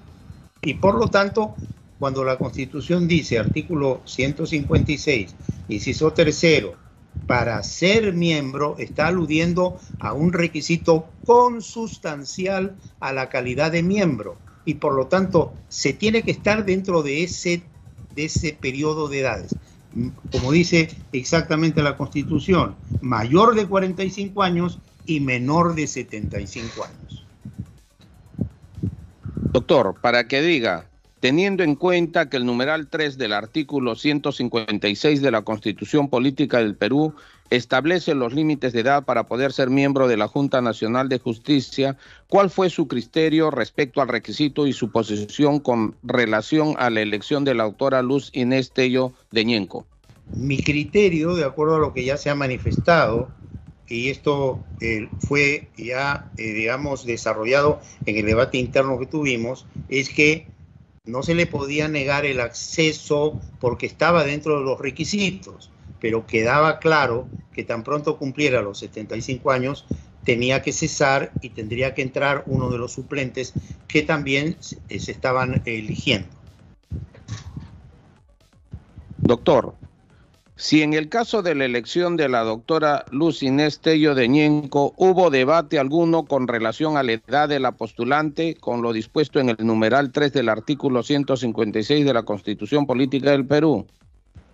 Speaker 3: Y por lo tanto, cuando la Constitución dice, artículo 156, inciso tercero, para ser miembro está aludiendo a un requisito consustancial a la calidad de miembro y por lo tanto se tiene que estar dentro de ese, de ese periodo de edades. Como dice exactamente la Constitución, mayor de 45 años y menor de 75 años.
Speaker 8: Doctor, para que diga, teniendo en cuenta que el numeral 3 del artículo 156 de la Constitución Política del Perú establece los límites de edad para poder ser miembro de la Junta Nacional de Justicia, ¿cuál fue su criterio respecto al requisito y su posición con relación a la elección de la autora Luz Inés Tello de Ñenco?
Speaker 3: Mi criterio, de acuerdo a lo que ya se ha manifestado, y esto eh, fue ya, eh, digamos, desarrollado en el debate interno que tuvimos, es que no se le podía negar el acceso porque estaba dentro de los requisitos, pero quedaba claro que tan pronto cumpliera los 75 años tenía que cesar y tendría que entrar uno de los suplentes que también se estaban eligiendo.
Speaker 8: Doctor, si en el caso de la elección de la doctora Luz Inés Tello de Ñenco hubo debate alguno con relación a la edad de la postulante con lo dispuesto en el numeral 3 del artículo 156 de la Constitución Política del Perú.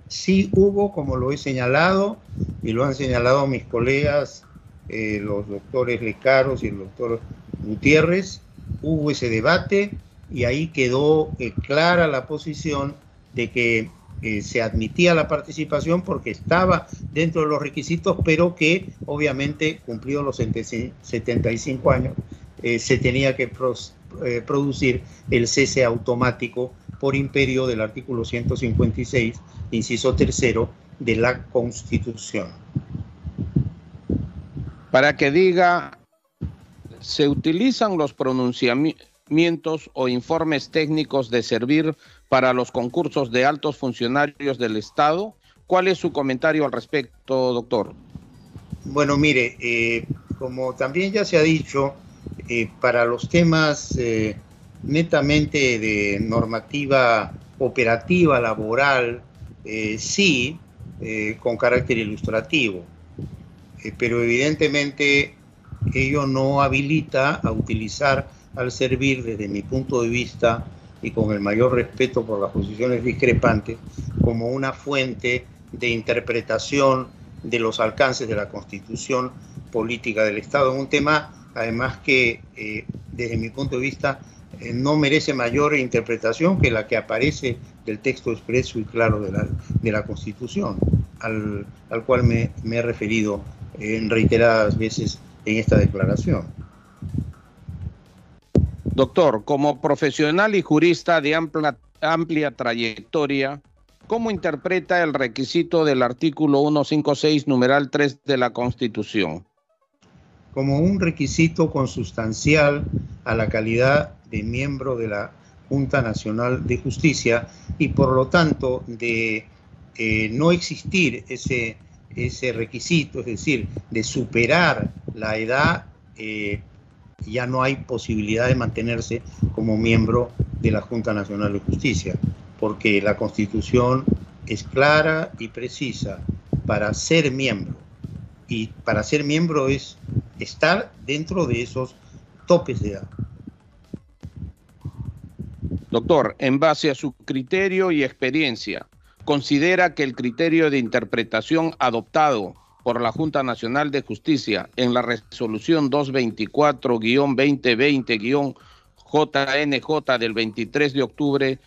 Speaker 3: Sí hubo, como lo he señalado, y lo han señalado mis colegas, eh, los doctores Lecaros y el doctor Gutiérrez, hubo ese debate y ahí quedó eh, clara la posición de que se admitía la participación porque estaba dentro de los requisitos, pero que obviamente cumplido los 75 años eh, se tenía que eh, producir el cese automático por imperio del artículo 156, inciso tercero de la Constitución.
Speaker 8: Para que diga, se utilizan los pronunciamientos o informes técnicos de servir para los concursos de altos funcionarios del Estado. ¿Cuál es su comentario al respecto, doctor?
Speaker 3: Bueno, mire, eh, como también ya se ha dicho, eh, para los temas eh, netamente de normativa operativa, laboral, sí, con carácter ilustrativo, pero evidentemente ello no habilita a utilizar al servir, desde mi punto de vista, y con el mayor respeto por las posiciones discrepantes como una fuente de interpretación de los alcances de la constitución política del Estado. Un tema, además, que eh, desde mi punto de vista eh, no merece mayor interpretación que la que aparece del texto expreso y claro de la, de la Constitución, al, al cual me, me he referido en reiteradas veces en esta declaración.
Speaker 8: Doctor, como profesional y jurista de amplia, trayectoria, ¿cómo interpreta el requisito del artículo 156, numeral 3 de la Constitución?
Speaker 3: Como un requisito consustancial a la calidad de miembro de la Junta Nacional de Justicia y por lo tanto de eh, no existir ese, requisito, es decir, de superar la edad eh, ya no hay posibilidad de mantenerse como miembro de la Junta Nacional de Justicia, porque la Constitución es clara y precisa para ser miembro. Y para ser miembro es estar dentro de esos topes de edad.
Speaker 8: Doctor, en base a su criterio y experiencia, ¿considera que el criterio de interpretación adoptado por la Junta Nacional de Justicia en la resolución 224-2020-JNJ del 23 de octubre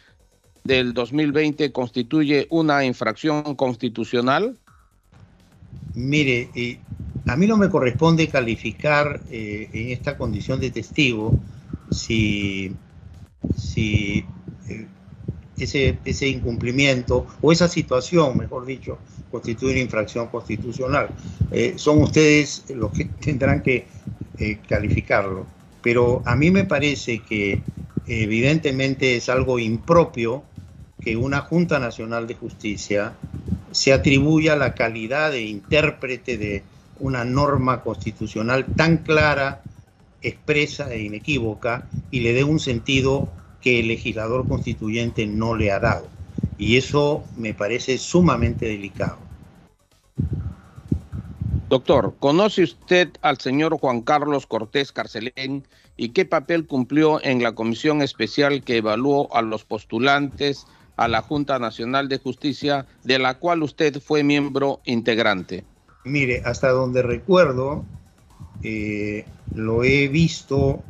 Speaker 8: del 2020 constituye una infracción constitucional?
Speaker 3: Mire, eh, a mí no me corresponde calificar eh, en esta condición de testigo si, eh, ese, ese incumplimiento o esa situación, mejor dicho, constituye una infracción constitucional. Eh, son ustedes los que tendrán que eh, calificarlo. Pero a mí me parece que evidentemente es algo impropio que una Junta Nacional de Justicia se atribuya la calidad de intérprete de una norma constitucional tan clara, expresa e inequívoca y le dé un sentido que el legislador constituyente no le ha dado. Y eso me parece sumamente delicado.
Speaker 8: Doctor, ¿conoce usted al señor Juan Carlos Cortés Carcelén y qué papel cumplió en la comisión especial que evaluó a los postulantes a la Junta Nacional de Justicia, de la cual usted fue miembro integrante?
Speaker 3: Mire, hasta donde recuerdo, eh, lo he visto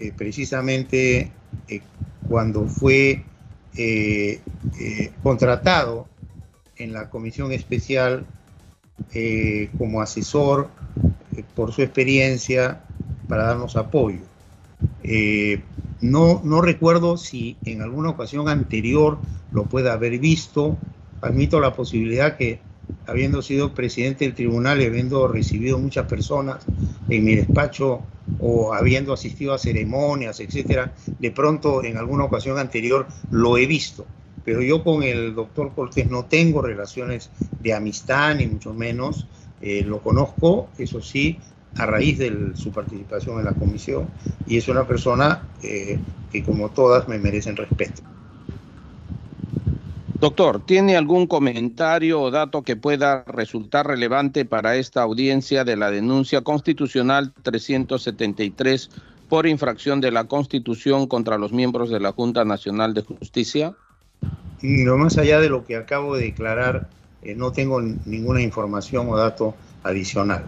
Speaker 3: eh, precisamente eh, cuando fue eh, eh, contratado en la comisión especial eh, como asesor por su experiencia para darnos apoyo. no, no recuerdo si en alguna ocasión anterior lo pueda haber visto. Admito la posibilidad que, habiendo sido presidente del tribunal habiendo recibido muchas personas en mi despacho o habiendo asistido a ceremonias, etcétera, de pronto en alguna ocasión anterior lo he visto. Pero yo con el doctor Cortés no tengo relaciones de amistad, ni mucho menos. Eh, lo conozco, eso sí, a raíz de su participación en la comisión, y es una persona eh, que como todas me merecen respeto.
Speaker 8: Doctor, ¿tiene algún comentario o dato que pueda resultar relevante para esta audiencia de la denuncia constitucional 373 por infracción de la Constitución contra los miembros de la Junta Nacional de Justicia?
Speaker 3: Y no más allá de lo que acabo de declarar, eh, no tengo ninguna información o dato adicional.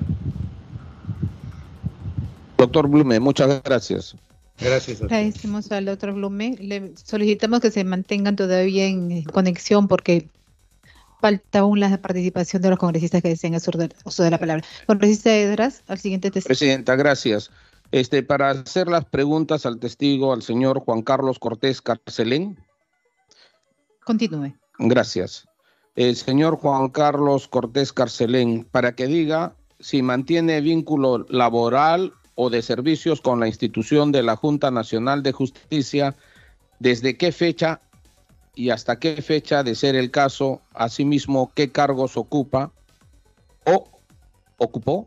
Speaker 8: Doctor Blume, muchas gracias.
Speaker 3: Gracias.
Speaker 5: Agradecemos al doctor Blume. Le solicitamos que se mantengan todavía en conexión porque falta aún la participación de los congresistas que desean el uso de la palabra. Congresista Edras, al siguiente testigo.
Speaker 8: Presidenta, gracias. Este, para hacer las preguntas al testigo, al señor Juan Carlos Cortés Carcelén.
Speaker 5: Continúe.
Speaker 8: Gracias. El señor Juan Carlos Cortés Carcelén, para que diga si mantiene vínculo laboral o de servicios con la institución de la Junta Nacional de Justicia, desde qué fecha y hasta qué fecha de ser el caso, asimismo qué cargos ocupa o ocupó.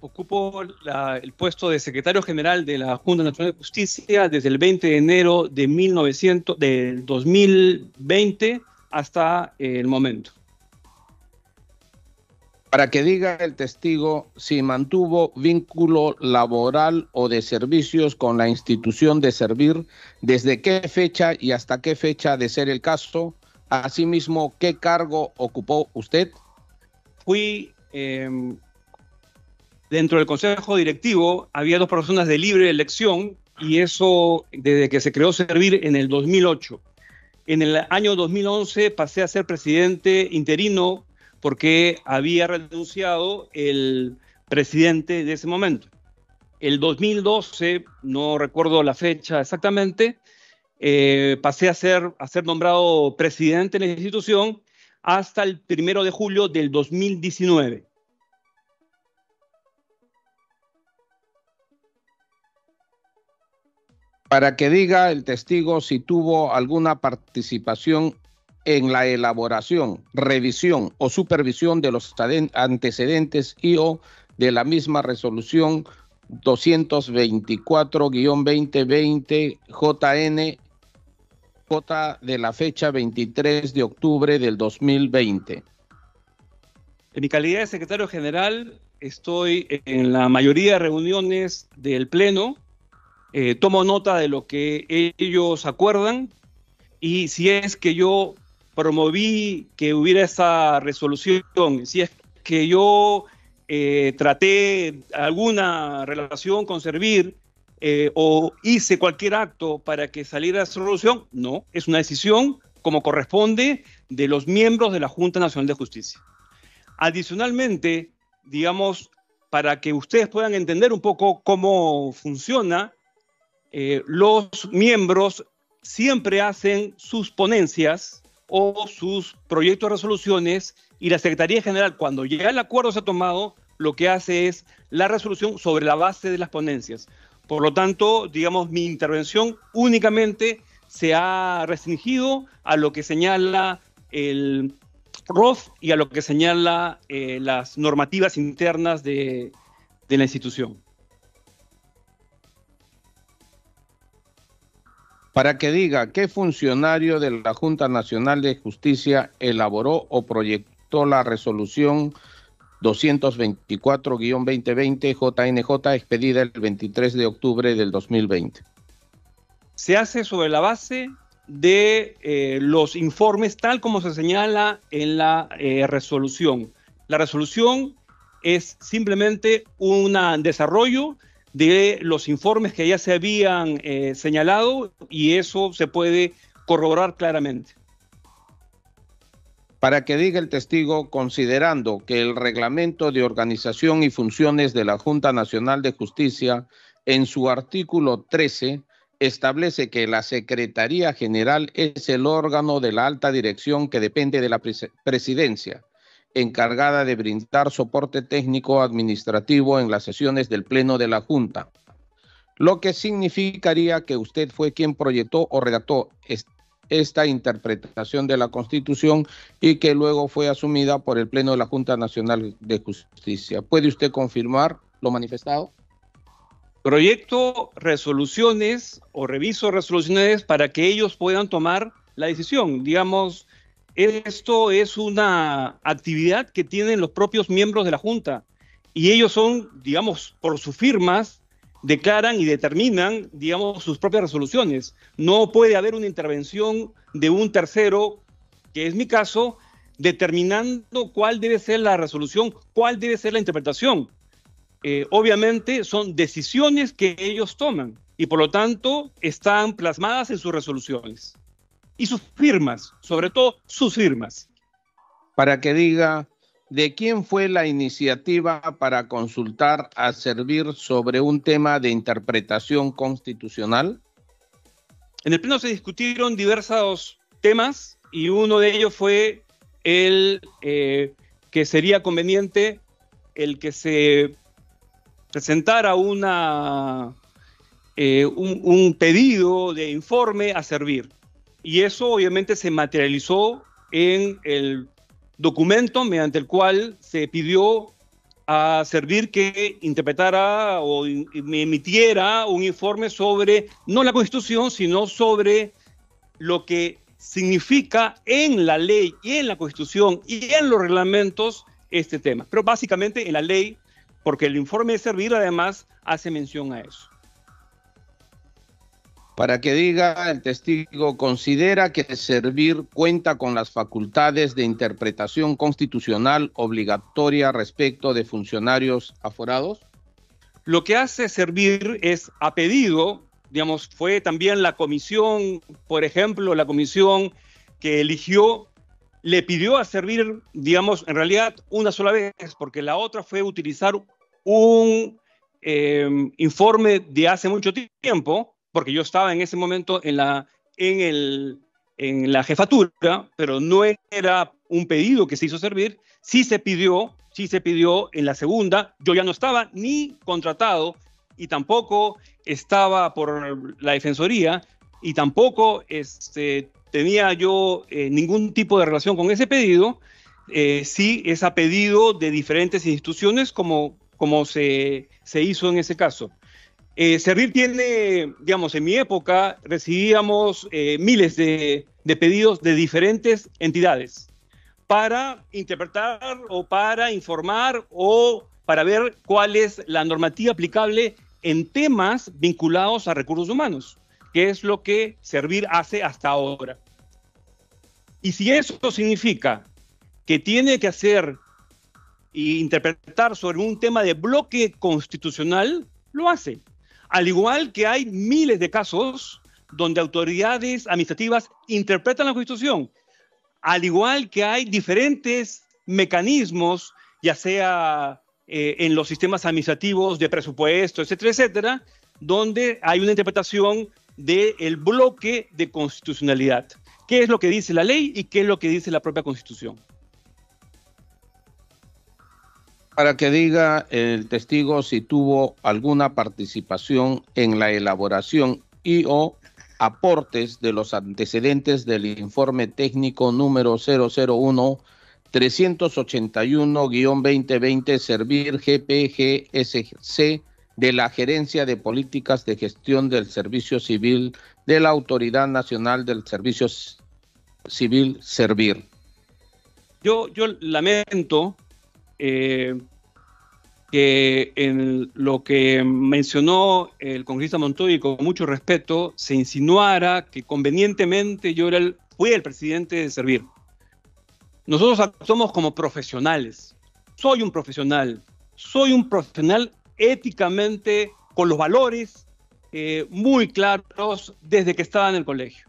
Speaker 7: Ocupo el puesto de secretario general de la Junta Nacional de Justicia desde el 20 de enero de 1900, del 2020 hasta el momento
Speaker 8: para que diga el testigo si mantuvo vínculo laboral o de servicios con la institución de servir, desde qué fecha y hasta qué fecha de ser el caso. Asimismo, ¿qué cargo ocupó usted?
Speaker 7: Fui em, dentro del consejo directivo, había dos personas de libre elección y eso desde que se creó Servir en el 2008. En el año 2011 pasé a ser presidente interino porque había renunciado el presidente de ese momento. El 2012, no recuerdo la fecha exactamente, eh, pasé a ser, a ser nombrado presidente de la institución hasta el primero de julio del 2019.
Speaker 8: Para que diga el testigo si tuvo alguna participación en la elaboración, revisión o supervisión de los antecedentes y o de la misma resolución 224-2020 JN J de la fecha 23 de octubre del 2020.
Speaker 7: En mi calidad de secretario general, estoy en la mayoría de reuniones del Pleno, eh, tomo nota de lo que ellos acuerdan y si es que yo promoví que hubiera esa resolución, si es que yo eh, traté alguna relación con Servir eh, o hice cualquier acto para que saliera esa resolución, no, es una decisión como corresponde de los miembros de la Junta Nacional de Justicia. Adicionalmente, digamos, para que ustedes puedan entender un poco cómo funciona, eh, los miembros siempre hacen sus ponencias o sus proyectos de resoluciones y la Secretaría General, cuando ya el acuerdo se ha tomado, lo que hace es la resolución sobre la base de las ponencias. Por lo tanto, digamos, mi intervención únicamente se ha restringido a lo que señala el ROF y a lo que señala eh, las normativas internas de la institución.
Speaker 8: Para que diga qué funcionario de la Junta Nacional de Justicia elaboró o proyectó la resolución 224-2020 JNJ expedida el 23 de octubre del 2020.
Speaker 7: Se hace sobre la base de eh, los informes tal como se señala en la eh, resolución. La resolución es simplemente un desarrollo de los informes que ya se habían eh, señalado y eso se puede corroborar claramente.
Speaker 8: Para que diga el testigo, considerando que el reglamento de organización y funciones de la Junta Nacional de Justicia, en su artículo 13, establece que la Secretaría General es el órgano de la alta dirección que depende de la presidencia encargada de brindar soporte técnico administrativo en las sesiones del Pleno de la Junta, lo que significaría que usted fue quien proyectó o redactó esta interpretación de la Constitución y que luego fue asumida por el Pleno de la Junta Nacional de Justicia. ¿Puede usted confirmar lo manifestado?
Speaker 7: Proyecto resoluciones o reviso resoluciones para que ellos puedan tomar la decisión. Digamos, esto es una actividad que tienen los propios miembros de la Junta y ellos son, digamos, por sus firmas, declaran y determinan, digamos, sus propias resoluciones. No puede haber una intervención de un tercero, que es mi caso, determinando cuál debe ser la resolución, cuál debe ser la interpretación. Eh, obviamente son decisiones que ellos toman y por lo tanto están plasmadas en sus resoluciones y sus firmas, sobre todo sus firmas.
Speaker 8: Para que diga de quién fue la iniciativa para consultar a servir sobre un tema de interpretación constitucional.
Speaker 7: En el pleno se discutieron diversos temas y uno de ellos fue el eh, que sería conveniente el que se presentara una, eh, un pedido de informe a servir. Y eso obviamente se materializó en el documento mediante el cual se pidió a servir que interpretara o emitiera un informe sobre no la Constitución, sino sobre lo que significa en la ley y en la Constitución y en los reglamentos este tema. Pero básicamente en la ley, porque el informe de servir además hace mención a eso
Speaker 8: para que diga el testigo, considera que servir cuenta con las facultades de interpretación constitucional obligatoria respecto de funcionarios aforados?
Speaker 7: Lo que hace servir es a pedido, digamos, fue también la comisión, por ejemplo, la comisión que eligió, le pidió a servir, digamos, en realidad una sola vez, porque la otra fue utilizar un eh, informe de hace mucho tiempo, porque yo estaba en ese momento en la, en, el, en la jefatura, pero no era un pedido que se hizo servir, sí se pidió, sí se pidió en la segunda, yo ya no estaba ni contratado y tampoco estaba por la Defensoría y tampoco este, tenía yo eh, ningún tipo de relación con ese pedido, eh, sí es a pedido de diferentes instituciones como, como se, se hizo en ese caso. Eh, Servir tiene, digamos, en mi época recibíamos eh, miles de, pedidos de diferentes entidades para interpretar o para informar o para ver cuál es la normativa aplicable en temas vinculados a recursos humanos, que es lo que Servir hace hasta ahora. Y si eso significa que tiene que hacer e interpretar sobre un tema de bloque constitucional, lo hace. Al igual que hay miles de casos donde autoridades administrativas interpretan la Constitución, al igual que hay diferentes mecanismos, ya sea eh, en los sistemas administrativos de presupuesto, etcétera, etcétera, donde hay una interpretación del bloque de constitucionalidad. ¿Qué es lo que dice la ley y qué es lo que dice la propia Constitución?
Speaker 8: Para que diga el testigo si tuvo alguna participación en la elaboración y o aportes de los antecedentes del informe técnico número 001 381-2020 Servir GPGSC de la Gerencia de Políticas de Gestión del Servicio Civil de la Autoridad Nacional del Servicio Civil Servir.
Speaker 7: Yo, yo lamento eh, que en lo que mencionó el congresista Montoya con mucho respeto se insinuara que convenientemente yo era el, fui el presidente de Servir. Nosotros actuamos como profesionales. Soy un profesional. Soy un profesional éticamente con los valores eh, muy claros desde que estaba en el colegio.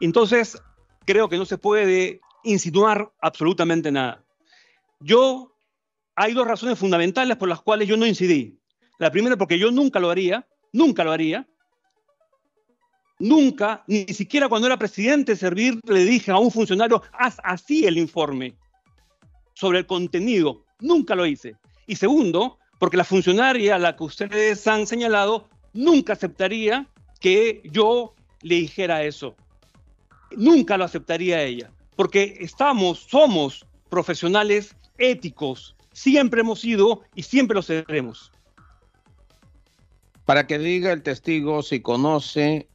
Speaker 7: Entonces, creo que no se puede insinuar absolutamente nada. Yo, hay dos razones fundamentales por las cuales yo no incidí. La primera, porque yo nunca lo haría, nunca lo haría. Nunca, ni siquiera cuando era presidente de Servir, le dije a un funcionario, haz así el informe. sobre el contenido. Nunca lo hice. Y segundo, porque la funcionaria a la que ustedes han señalado nunca aceptaría que yo le dijera eso. Nunca lo aceptaría ella, porque estamos, somos profesionales éticos, siempre hemos sido y siempre lo seremos.
Speaker 8: Para que diga el testigo si conoce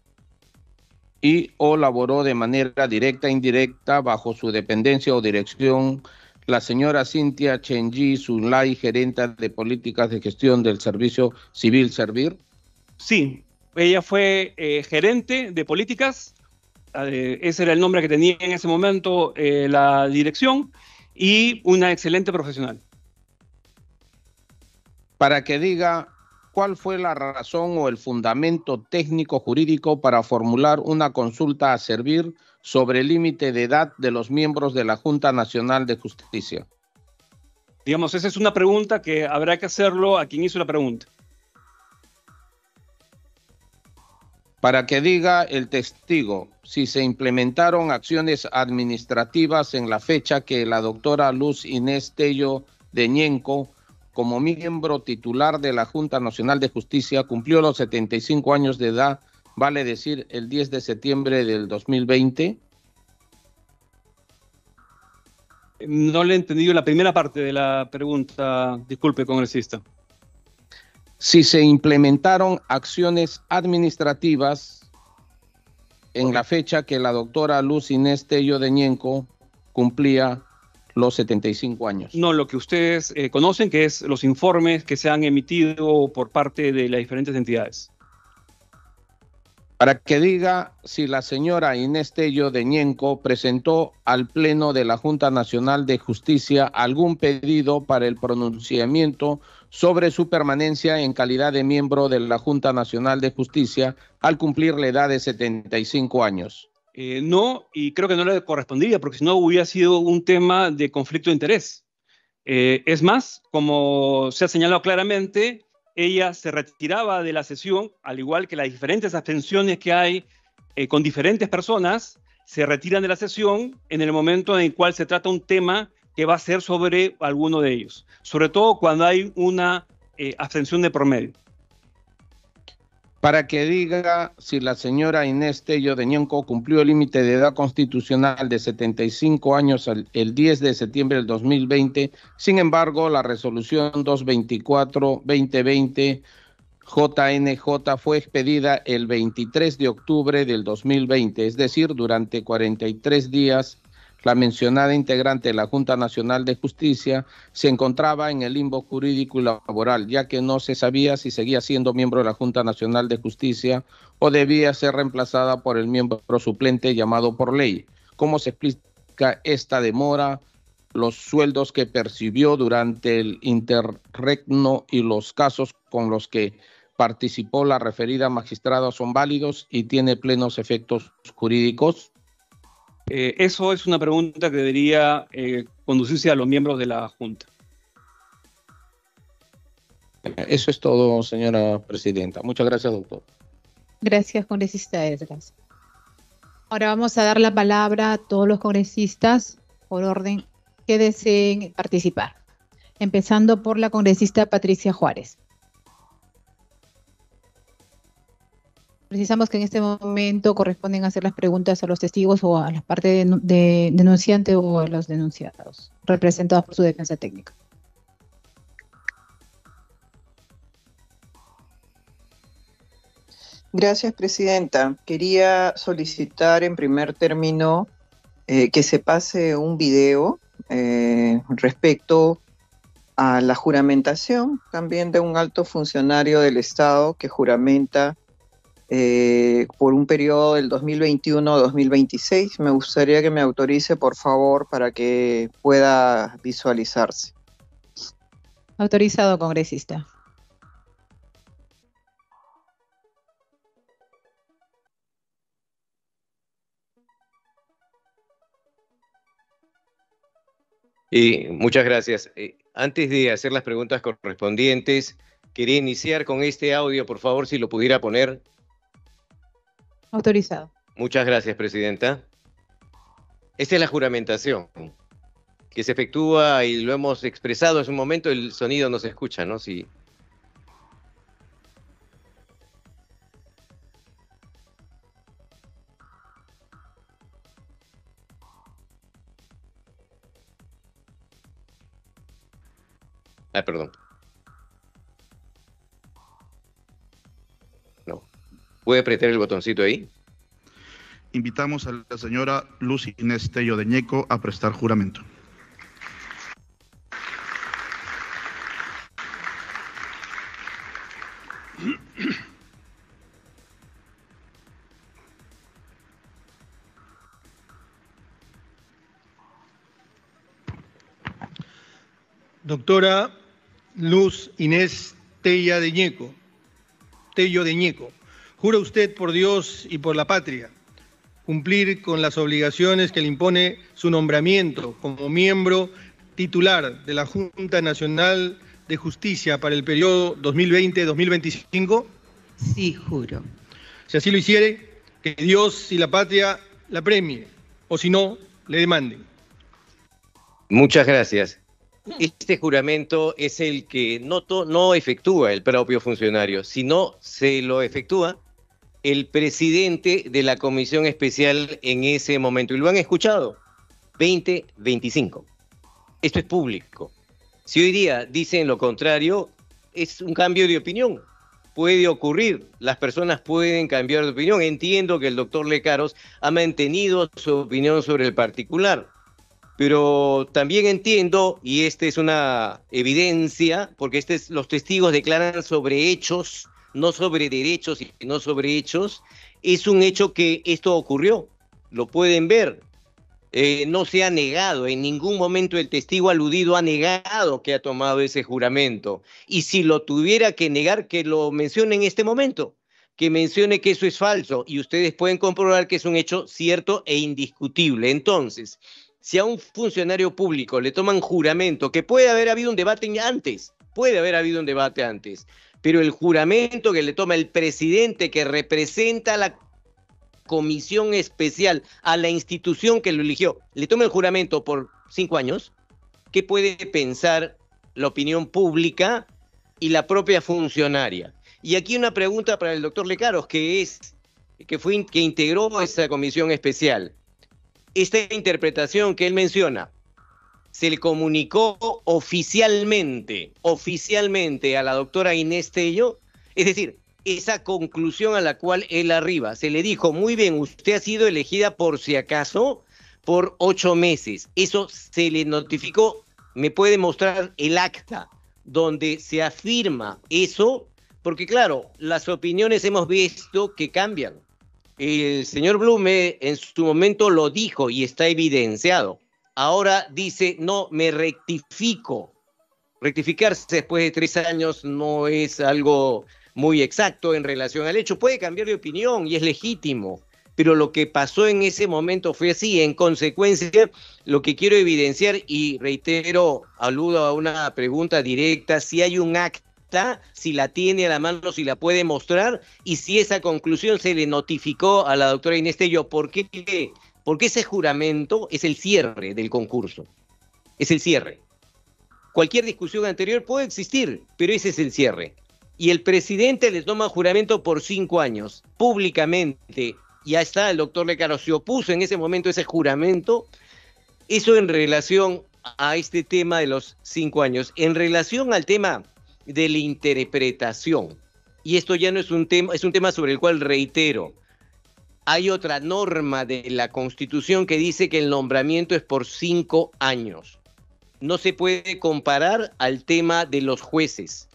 Speaker 8: y o laboró de manera directa e indirecta bajo su dependencia o dirección la señora Cintia Chenji Zulay, gerente de políticas de gestión del Servicio Civil Servir?
Speaker 7: Sí, ella fue eh, gerente de políticas, eh, ese era el nombre que tenía en ese momento eh, la dirección, y una excelente profesional.
Speaker 8: Para que diga cuál fue la razón o el fundamento técnico jurídico para formular una consulta a servir sobre el límite de edad de los miembros de la Junta Nacional de Justicia?
Speaker 7: Digamos, esa es una pregunta que habrá que hacerlo a quien hizo la pregunta.
Speaker 8: Para que diga el testigo si se implementaron acciones administrativas en la fecha que la doctora Luz Inés Tello de Ñenco como miembro titular de la Junta Nacional de Justicia, cumplió los 75 años de edad, vale decir, el 10 de septiembre del 2020.
Speaker 7: No le he entendido la primera parte de la pregunta, disculpe, congresista.
Speaker 8: Si se implementaron acciones administrativas en la fecha que la doctora Luz Inés Tello de Ñenco cumplía los 75 años.
Speaker 7: No, lo que ustedes eh, conocen, que es los informes que se han emitido por parte de las diferentes entidades.
Speaker 8: Para que diga si la señora Inés Tello de Ñenco presentó al Pleno de la Junta Nacional de Justicia algún pedido para el pronunciamiento sobre su permanencia en calidad de miembro de la Junta Nacional de Justicia al cumplir la edad de 75 años.
Speaker 7: Eh, no, y creo que no le correspondería, porque si no hubiera sido un tema de conflicto de interés. Eh, es más, como se ha señalado claramente, ella se retiraba de la sesión, al igual que las diferentes abstenciones que hay eh, con diferentes personas, se retiran de la sesión en el momento en el cual se trata un tema que va a ser sobre alguno de ellos, sobre todo cuando hay una abstención de promedio
Speaker 8: para que diga si la señora Inés Tello de cumplió el límite de edad constitucional de 75 años el 10 de septiembre del 2020. Sin embargo, la resolución 224-2020 JNJ fue expedida el 23 de octubre del 2020, es decir, durante 43 días la mencionada integrante de la Junta Nacional de Justicia se encontraba en el limbo jurídico y laboral, ya que no se sabía si seguía siendo miembro de la Junta Nacional de Justicia o debía ser reemplazada por el miembro suplente llamado por ley. ¿Cómo se explica esta demora? Los sueldos que percibió durante el interregno y los casos con los que participó la referida magistrada son válidos y tiene plenos efectos jurídicos?
Speaker 7: Eh, eso es una pregunta que debería eh, conducirse a los miembros de la Junta.
Speaker 8: Eso es todo, señora presidenta. Muchas gracias, doctor.
Speaker 5: Gracias, congresista Esdras. Ahora vamos a dar la palabra a todos los congresistas por orden que deseen participar, empezando por la congresista Patricia Juárez. Precisamos que en este momento corresponden hacer las preguntas a los testigos o a la parte de, denunciante o a los denunciados, representados por su defensa técnica.
Speaker 9: Gracias, Presidenta. Quería solicitar en primer término eh, que se pase un video eh, respecto a la juramentación también de un alto funcionario del Estado que juramenta eh, por un periodo del 2021-2026. Me gustaría que me autorice, por favor, para que pueda visualizarse.
Speaker 5: Autorizado, congresista.
Speaker 10: Y muchas gracias. Eh, antes de hacer las preguntas correspondientes, quería iniciar con este audio, por favor, si lo pudiera poner.
Speaker 5: Autorizado.
Speaker 10: Muchas gracias, Presidenta. Esta es la juramentación. que se efectúa y lo hemos expresado hace un momento, el sonido no se escucha, ¿no? Sí. Ah, perdón. ¿Puede apretar el botoncito ahí?
Speaker 11: Invitamos a la señora Luz Inés Tello de Ñeco a prestar juramento.
Speaker 12: Doctora Luz Inés Tella de Ñeco, Tello de Ñeco, ¿jura usted por Dios y por la patria cumplir con las obligaciones que le impone su nombramiento como miembro titular de la Junta Nacional de Justicia para el periodo 2020-2025?
Speaker 13: Sí, juro.
Speaker 12: Si así lo hiciere, que Dios y la patria la premie, o si no, le demanden.
Speaker 10: Muchas gracias. Este juramento es el que no, no efectúa el propio funcionario, sino se lo efectúa el presidente de la comisión especial en ese momento. Y lo han escuchado, 2025. Esto es público. Si hoy día dicen lo contrario, es un cambio de opinión. Puede ocurrir, las personas pueden cambiar de opinión. Entiendo que el doctor Lecaros ha mantenido su opinión sobre el particular, pero también entiendo, y esta es una evidencia, porque este es- los testigos declaran sobre hechos, no sobre derechos, sino sobre hechos, es un hecho que esto ocurrió, lo pueden ver. Eh, no se ha negado, en ningún momento el testigo aludido ha negado que ha tomado ese juramento. Y si lo tuviera que negar, que lo mencione en este momento, que mencione que eso es falso y ustedes pueden comprobar que es un hecho cierto e indiscutible. Entonces, si a un funcionario público le toman juramento, que puede haber habido un debate antes, puede haber habido un debate antes, pero el juramento que le toma el presidente que representa a la comisión especial, a la institución que lo eligió, le toma el juramento por cinco años, ¿qué puede pensar la opinión pública y la propia funcionaria? Y aquí una pregunta para el doctor Lecaros, que es que fue que integró esa comisión especial. Esta interpretación que él menciona, se le comunicó oficialmente, oficialmente a la doctora Inés Tello, es decir, esa conclusión a la cual él arriba, se le dijo, muy bien, usted ha sido elegida por si acaso por ocho meses. Eso se le notificó, me puede mostrar el acta donde se afirma eso, porque claro, las opiniones hemos visto que cambian. El señor Blume en su momento lo dijo y está evidenciado. Ahora dice, no, me rectifico. Rectificarse después de tres años no es algo muy exacto en relación al hecho. Puede cambiar de opinión y es legítimo, pero lo que pasó en ese momento fue así. En consecuencia, lo que quiero evidenciar, y reitero, aludo a una pregunta directa, si hay un acta, si la tiene a la mano, si la puede mostrar, y si esa conclusión se le notificó a la doctora Inés Tello, ¿por qué? Porque ese juramento es el cierre del concurso, es el cierre. Cualquier discusión anterior puede existir, pero ese es el cierre. Y el presidente le toma juramento por cinco años, públicamente. Ya está, el doctor Lecaro se opuso en ese momento ese juramento. Eso en relación a este tema de los cinco años. En relación al tema de la interpretación, y esto ya no es un tema, es un tema sobre el cual reitero, hay otra norma de la Constitución que dice que el nombramiento es por cinco años. No se puede comparar al tema de los jueces.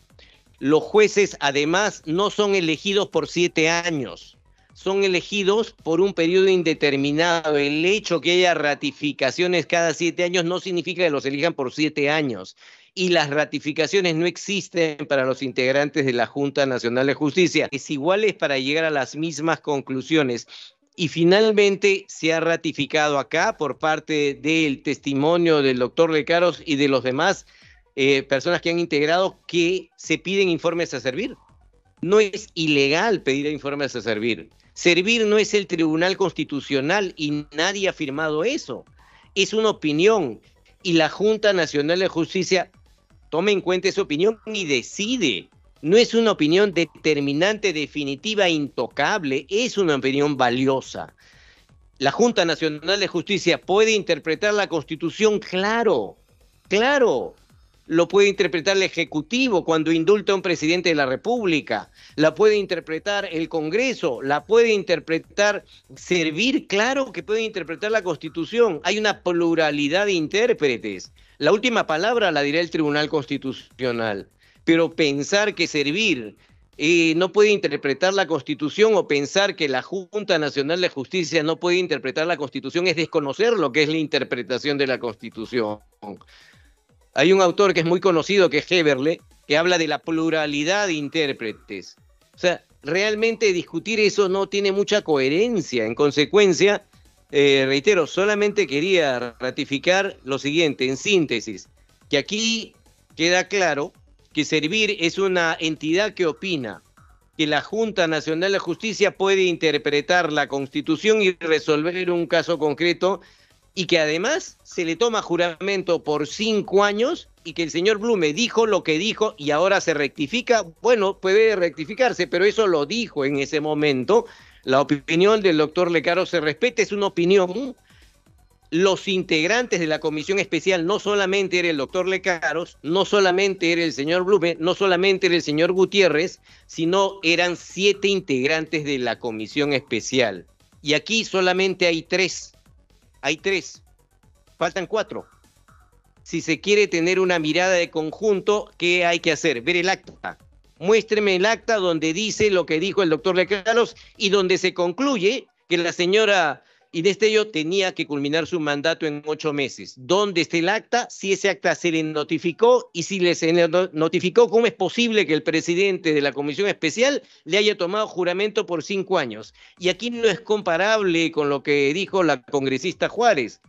Speaker 10: Los jueces además no son elegidos por siete años, son elegidos por un periodo indeterminado. El hecho que haya ratificaciones cada siete años no significa que los elijan por siete años. Y las ratificaciones no existen para los integrantes de la Junta Nacional de Justicia. Es iguales para llegar a las mismas conclusiones. Y finalmente se ha ratificado acá por parte del testimonio del doctor Lecaros y de los demás eh, personas que han integrado que se piden informes a servir. No es ilegal pedir informes a servir. Servir no es el Tribunal Constitucional y nadie ha firmado eso. Es una opinión. y la Junta Nacional de Justicia toma en cuenta esa opinión y decide. No es una opinión determinante, definitiva, intocable, es una opinión valiosa. La Junta Nacional de Justicia puede interpretar la Constitución, claro, claro, lo puede interpretar el Ejecutivo cuando indulta a un presidente de la República, la puede interpretar el Congreso, la puede interpretar Servir, claro que puede interpretar la Constitución. Hay una pluralidad de intérpretes. La última palabra la dirá el Tribunal Constitucional, pero pensar que Servir eh, no puede interpretar la Constitución o pensar que la Junta Nacional de Justicia no puede interpretar la Constitución es desconocer lo que es la interpretación de la Constitución. Hay un autor que es muy conocido, que es Heberle, que habla de la pluralidad de intérpretes. O sea, realmente discutir eso no tiene mucha coherencia. En consecuencia, eh, reitero, solamente quería ratificar lo siguiente, en síntesis, que aquí queda claro que Servir es una entidad que opina que la Junta Nacional de Justicia puede interpretar la Constitución y resolver un caso concreto y que además se le toma juramento por cinco años y que el señor Blume dijo lo que dijo y ahora se rectifica, bueno, puede rectificarse, pero eso lo dijo en ese momento. La opinión del doctor Lecaro se respeta, es una opinión. Los integrantes de la comisión especial no solamente era el doctor Lecaros, no solamente era el señor Blume, no solamente era el señor Gutiérrez, sino eran siete integrantes de la comisión especial. Y aquí solamente hay tres hay tres, faltan cuatro. Si se quiere tener una mirada de conjunto, ¿qué hay que hacer? Ver el acta. Muéstreme el acta donde dice lo que dijo el doctor Lecaros y donde se concluye que la señora Inés Tello tenía que culminar su mandato en ocho meses. ¿Dónde está el acta? Si ese acta se le notificó y si le se notificó, ¿cómo es posible que el presidente de la comisión especial le haya tomado juramento por cinco años? Y aquí no es comparable con lo que dijo la congresista Juárez.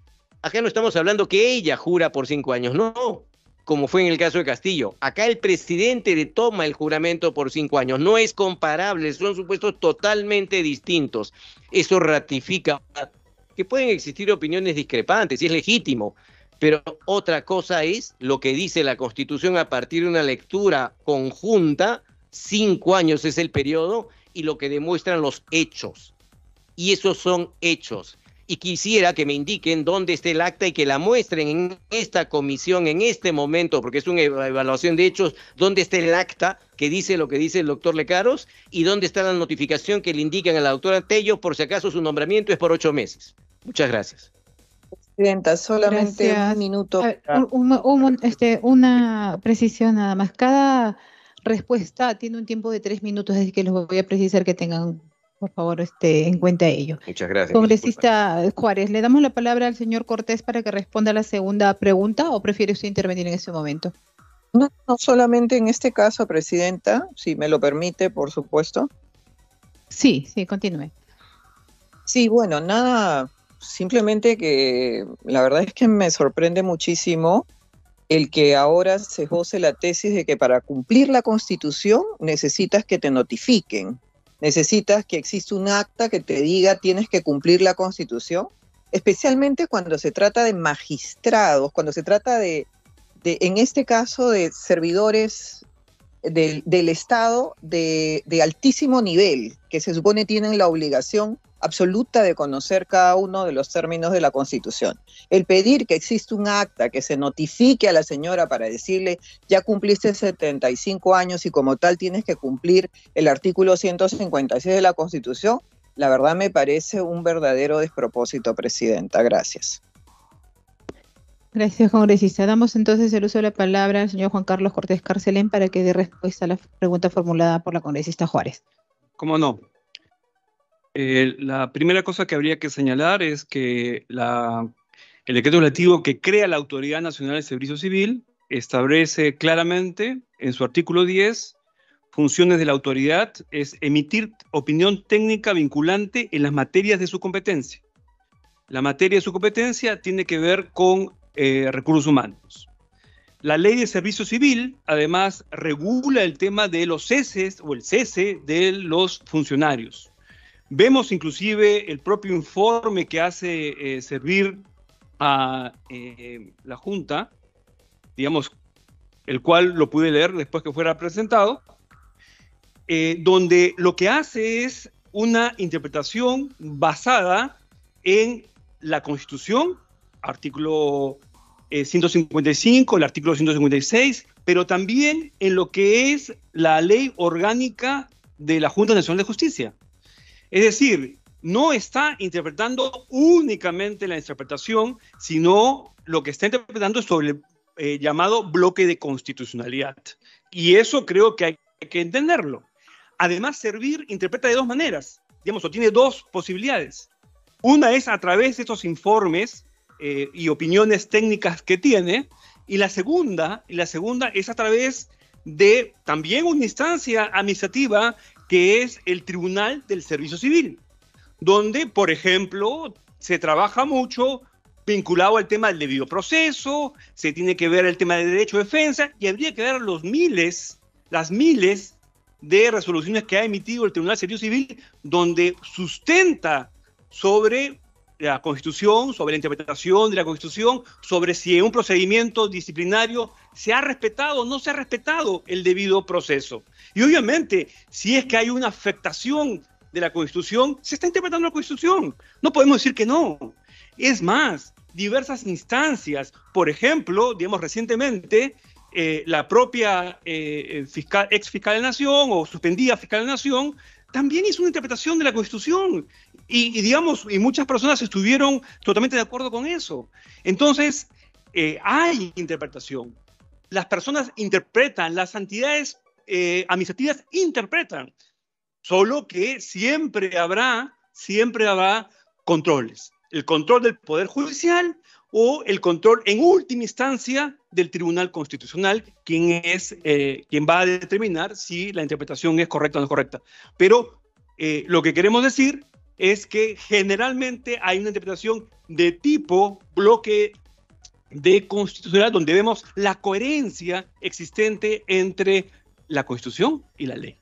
Speaker 10: Acá no estamos hablando que ella jura por cinco años, no como fue en el caso de Castillo. Acá el presidente le toma el juramento por cinco años. No es comparable, son supuestos totalmente distintos. Eso ratifica que pueden existir opiniones discrepantes y es legítimo. Pero otra cosa es lo que dice la Constitución a partir de una lectura conjunta, cinco años es el periodo, y lo que demuestran los hechos. Y esos son hechos y quisiera que me indiquen dónde está el acta y que la muestren en esta comisión, en este momento, porque es una evaluación de hechos, dónde está el acta que dice lo que dice el doctor Lecaros y dónde está la notificación que le indican a la doctora Tello por si acaso su nombramiento es por ocho meses. Muchas gracias.
Speaker 9: Presidenta, solamente un minuto.
Speaker 5: este, una precisión nada más. Cada respuesta tiene un tiempo de tres minutos, así que les voy a precisar que tengan por favor, este, en cuenta ello.
Speaker 10: Muchas gracias.
Speaker 5: Congresista Juárez, ¿le damos la palabra al señor Cortés para que responda a la segunda pregunta o prefiere usted intervenir en ese momento?
Speaker 9: No, no solamente en este caso, Presidenta, si me lo permite, por supuesto.
Speaker 5: Sí, sí, continúe.
Speaker 9: Sí, bueno, nada, simplemente que la verdad es que me sorprende muchísimo el que ahora se goce la tesis de que para cumplir la constitución necesitas que te notifiquen necesitas que exista un acta que te diga tienes que cumplir la constitución, especialmente cuando se trata de magistrados, cuando se trata de, en este caso, de servidores del, Estado de, de altísimo nivel, que se supone tienen la obligación absoluta de conocer cada uno de los términos de la Constitución. El pedir que exista un acta que se notifique a la señora para decirle, ya cumpliste 75 años y como tal tienes que cumplir el artículo 156 de la Constitución, la verdad me parece un verdadero despropósito, Presidenta. Gracias.
Speaker 5: Gracias, congresista. Damos entonces el uso de la palabra al señor Juan Carlos Cortés Carcelén para que dé respuesta a la pregunta formulada por la congresista Juárez.
Speaker 7: ¿Cómo no? Eh, la primera cosa que habría que señalar es que el decreto legislativo que crea la Autoridad Nacional de Servicio Civil establece claramente en su artículo 10 funciones de la autoridad es emitir opinión técnica vinculante en las materias de su competencia. La materia de su competencia tiene que ver con eh, recursos humanos. La ley de servicio civil, además, regula el tema de los ceses o el cese de los funcionarios. Vemos inclusive el propio informe que hace eh, servir a eh, la Junta, digamos, el cual lo pude leer después que fuera presentado, donde lo que hace es una interpretación basada en la Constitución, artículo 155, eh, el artículo 156, pero también en lo que es la ley orgánica de la Junta Nacional de Justicia. Es decir, no está interpretando únicamente la interpretación, sino lo que está interpretando sobre el eh, llamado bloque de constitucionalidad. Y eso creo que hay que entenderlo. Además, Servir interpreta de dos maneras, digamos, o tiene dos posibilidades. Una es a través de estos informes eh, y opiniones técnicas que tiene, y la segunda, y la segunda es a través de también una instancia administrativa que es el Tribunal del Servicio Civil, donde, por ejemplo, se trabaja mucho vinculado al tema del debido proceso, se tiene que ver el tema de derecho de defensa y habría que ver los miles, las miles de resoluciones que ha emitido el Tribunal de Servicio Civil donde sustenta sobre la Constitución, sobre la interpretación de la Constitución, sobre si en un procedimiento disciplinario se ha respetado o no se ha respetado el debido proceso. Y obviamente, si es que hay una afectación de la Constitución, se está interpretando la Constitución. No podemos decir que no. Es más, diversas instancias, por ejemplo, digamos recientemente, eh, la propia eh, fiscal, ex fiscal de Nación o suspendida fiscal de Nación también hizo una interpretación de la Constitución y, digamos, y muchas personas estuvieron totalmente de acuerdo con eso. Entonces, eh, hay interpretación. Las personas interpretan, las entidades eh, administrativas interpretan, solo que siempre habrá, siempre habrá controles. El control del Poder Judicial o el control en última instancia del Tribunal Constitucional, quien es eh, quien va a determinar si la interpretación es correcta o no es correcta. Pero lo que queremos decir es que generalmente hay una interpretación de tipo bloque de constitucional donde vemos la coherencia existente entre la constitución y la ley.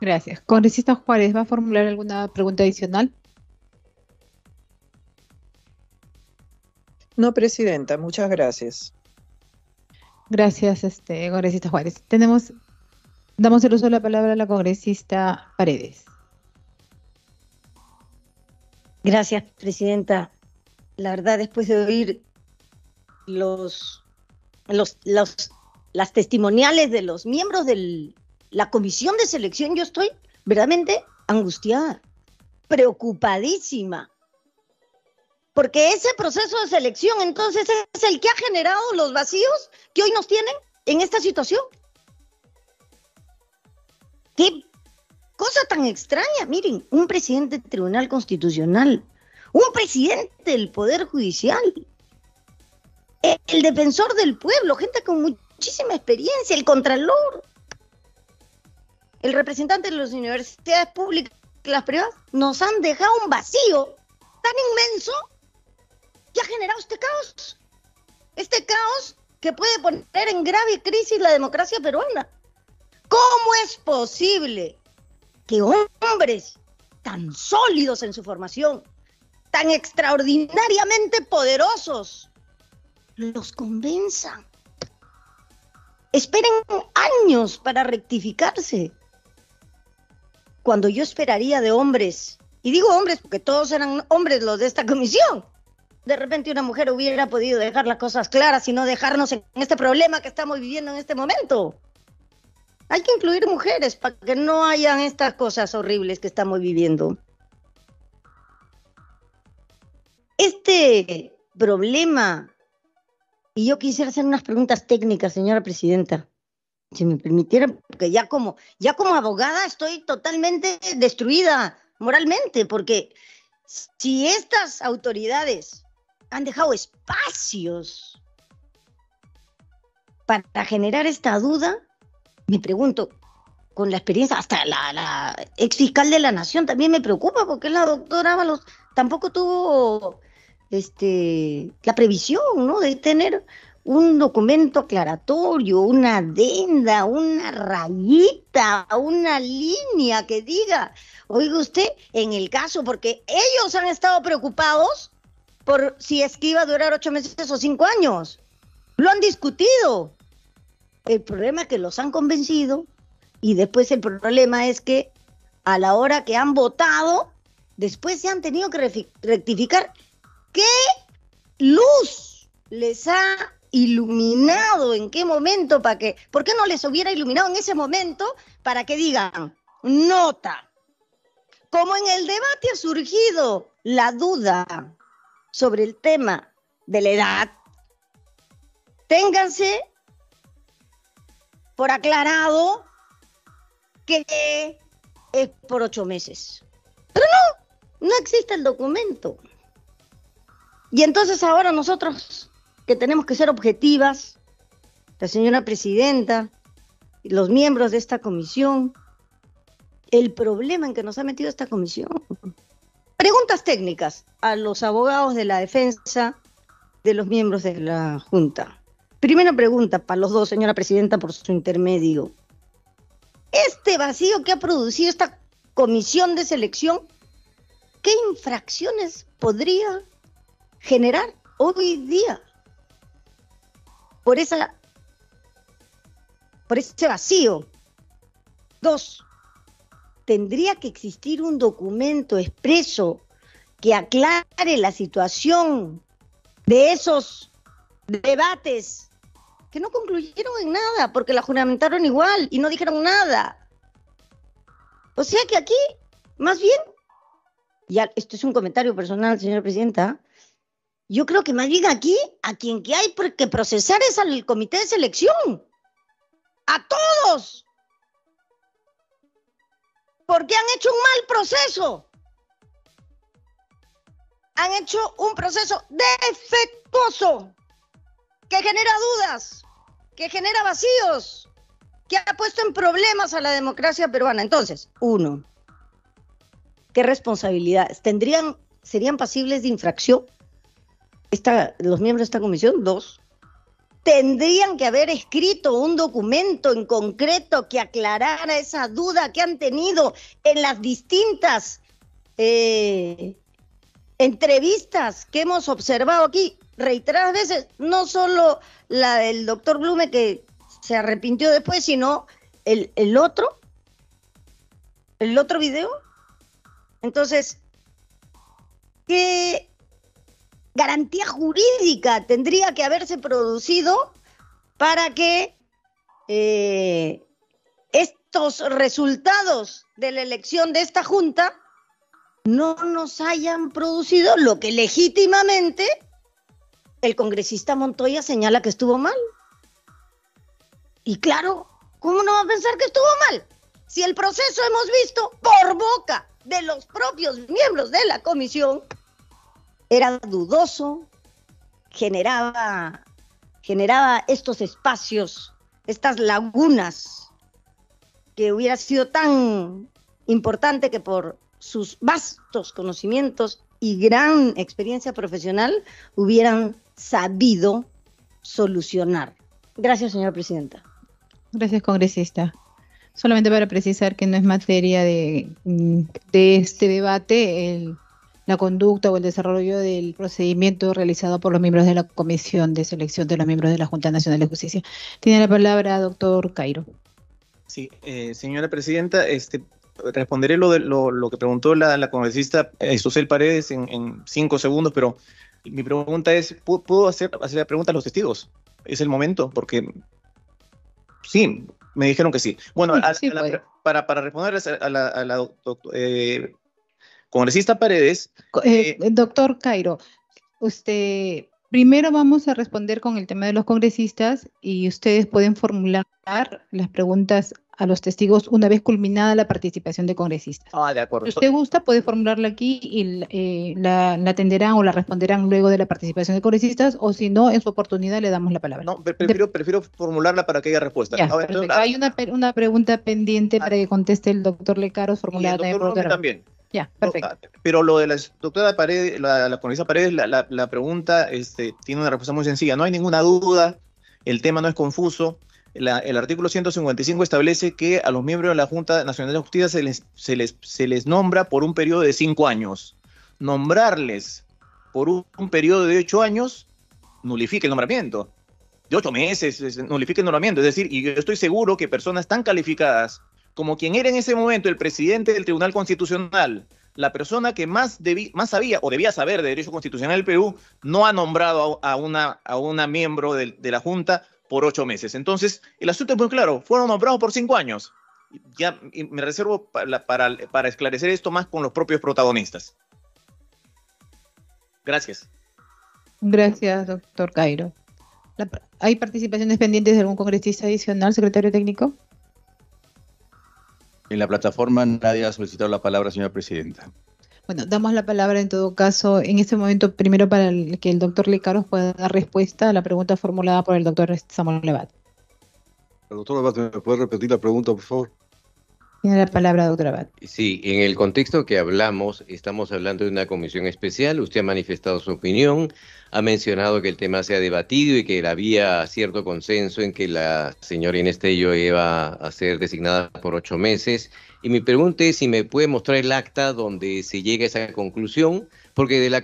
Speaker 5: Gracias. Congresista Juárez, ¿va a formular alguna pregunta adicional?
Speaker 9: No, Presidenta, muchas gracias.
Speaker 5: Gracias, este, congresista Juárez. Tenemos, damos el uso de la palabra a la congresista Paredes.
Speaker 13: Gracias, Presidenta. La verdad, después de oír los, los, las testimoniales de los miembros de la comisión de selección, yo estoy verdaderamente angustiada, preocupadísima. Porque ese proceso de selección entonces es el que ha generado los vacíos que hoy nos tienen en esta situación. ¿Qué Cosa tan extraña, miren, un presidente del Tribunal Constitucional, un presidente del Poder Judicial, el defensor del pueblo, gente con muchísima experiencia, el contralor, el representante de las universidades públicas las privadas, nos han dejado un vacío tan inmenso que ha generado este caos. Este caos que puede poner en grave crisis la democracia peruana. ¿Cómo es posible que hombres tan sólidos en su formación, tan extraordinariamente poderosos, los convenzan. Esperen años para rectificarse. Cuando yo esperaría de hombres, y digo hombres porque todos eran hombres los de esta comisión, de repente una mujer hubiera podido dejar las cosas claras y no dejarnos en este problema que estamos viviendo en este momento. Hay que incluir mujeres para que no hayan estas cosas horribles que estamos viviendo. Este problema, y yo quisiera hacer unas preguntas técnicas, señora presidenta, si me permitiera, porque ya como, ya como abogada estoy totalmente destruida moralmente, porque si estas autoridades han dejado espacios para generar esta duda, me pregunto, con la experiencia, hasta la, ex fiscal de la Nación también me preocupa porque la doctora Ábalos tampoco tuvo este, la previsión ¿no? de tener un documento aclaratorio, una adenda, una rayita, una línea que diga, oiga usted, en el caso, porque ellos han estado preocupados por si es que iba a durar ocho meses o cinco años. Lo han discutido. El problema es que los han convencido y después el problema es que a la hora que han votado, después se han tenido que rectificar. ¿Qué luz les ha iluminado? ¿En qué momento? ¿Para que, ¿Por qué no les hubiera iluminado en ese momento para que digan, nota? Como en el debate ha surgido la duda sobre el tema de la edad, ténganse por aclarado que es por ocho meses. Pero no, no existe el documento. Y entonces ahora nosotros, que tenemos que ser objetivas, la señora presidenta, los miembros de esta comisión, el problema en que nos ha metido esta comisión. Preguntas técnicas a los abogados de la defensa de los miembros de la Junta. Primera pregunta para los dos, señora presidenta, por su intermedio. Este vacío que ha producido esta comisión de selección, ¿qué infracciones podría generar hoy día por esa por ese vacío? Dos, tendría que existir un documento expreso que aclare la situación de esos debates que no concluyeron en nada, porque la juramentaron igual y no dijeron nada. O sea que aquí, más bien, ya esto es un comentario personal, señora presidenta, yo creo que más bien aquí a quien que hay que procesar es al comité de selección. A todos. Porque han hecho un mal proceso. Han hecho un proceso defectuoso que genera dudas, que genera vacíos, que ha puesto en problemas a la democracia peruana. Entonces, uno, ¿qué responsabilidades tendrían, serían pasibles de infracción esta, los miembros de esta comisión? Dos, tendrían que haber escrito un documento en concreto que aclarara esa duda que han tenido en las distintas eh, entrevistas que hemos observado aquí reiteradas veces, no solo la del doctor Blume que se arrepintió después, sino el, el otro, el otro video. Entonces, ¿qué garantía jurídica tendría que haberse producido para que eh, estos resultados de la elección de esta Junta no nos hayan producido lo que legítimamente el congresista Montoya señala que estuvo mal. Y claro, ¿cómo no va a pensar que estuvo mal? Si el proceso hemos visto por boca de los propios miembros de la comisión era dudoso, generaba, generaba estos espacios, estas lagunas, que hubiera sido tan importante que por sus vastos conocimientos y gran experiencia profesional hubieran sabido solucionar. Gracias, señora presidenta.
Speaker 5: Gracias, congresista. Solamente para precisar que no es materia de, de este debate la conducta o el desarrollo del procedimiento realizado por los miembros de la Comisión de Selección de los miembros de la Junta Nacional de Justicia. Tiene la palabra doctor Cairo.
Speaker 14: Sí, eh, señora presidenta, este, responderé lo, de, lo, que preguntó la, la congresista Isosel Paredes en, en cinco segundos, pero mi pregunta es, ¿puedo hacer, hacer la pregunta a los testigos? ¿Es el momento? Porque sí, me dijeron que sí. Bueno, para, para responder a la, a la eh, congresista Paredes...
Speaker 5: Eh, eh, doctor Cairo, usted... Primero vamos a responder con el tema de los congresistas y ustedes pueden formular las preguntas a los testigos una vez culminada la participación de congresistas.
Speaker 14: Ah, de acuerdo.
Speaker 5: Si usted gusta, puede formularla aquí y eh, la, atenderán o la responderán luego de la participación de congresistas, o si no, en su oportunidad le damos la palabra.
Speaker 14: No, prefiero, prefiero formularla para que haya respuesta.
Speaker 5: Hay una, una, pregunta pendiente para que conteste el doctor Lecaros, formulada
Speaker 14: también.
Speaker 5: Ya, perfecto.
Speaker 14: Pero lo de la doctora Paredes, la, la Paredes, la, la- la pregunta este, tiene una respuesta muy sencilla. No hay ninguna duda, el tema no es confuso. La- el artículo 155 establece que a los miembros de la Junta Nacional de Justicia se les, se les, se les nombra por un periodo de cinco años. Nombrarles por un, un periodo de ocho años nulifica el nombramiento. De ocho meses es- nulifica el nombramiento. Es decir, y yo estoy seguro que personas tan calificadas como quien era en ese momento el presidente del Tribunal Constitucional, la persona que más, debí- más sabía o debía saber de Derecho Constitucional del Perú, no ha nombrado a, una, a una miembro de, la Junta por ocho meses. Entonces, el asunto es muy claro, fueron nombrados por cinco años. Ya me reservo para, para, esclarecer esto más con los propios protagonistas. Gracias.
Speaker 5: Gracias, doctor Cairo. ¿Hay participaciones pendientes de algún congresista adicional, secretario técnico?
Speaker 6: En la plataforma nadie ha solicitado la palabra, señora presidenta.
Speaker 5: Bueno, damos la palabra en todo caso en este momento primero para el- que el doctor Lecaros pueda dar respuesta a la pregunta formulada por el doctor Samuel Levat.
Speaker 1: Doctor Abad, ¿me puede repetir la pregunta, por favor?
Speaker 5: Tiene la palabra, doctor Abad.
Speaker 10: Sí, en el contexto que hablamos, estamos hablando de una comisión especial. Usted ha manifestado su opinión, ha mencionado que el tema se ha debatido y que había cierto consenso en que la señora Inés Tello iba a ser designada por ocho meses. Y mi pregunta es si me puede mostrar el acta donde se llega a esa conclusión, porque de la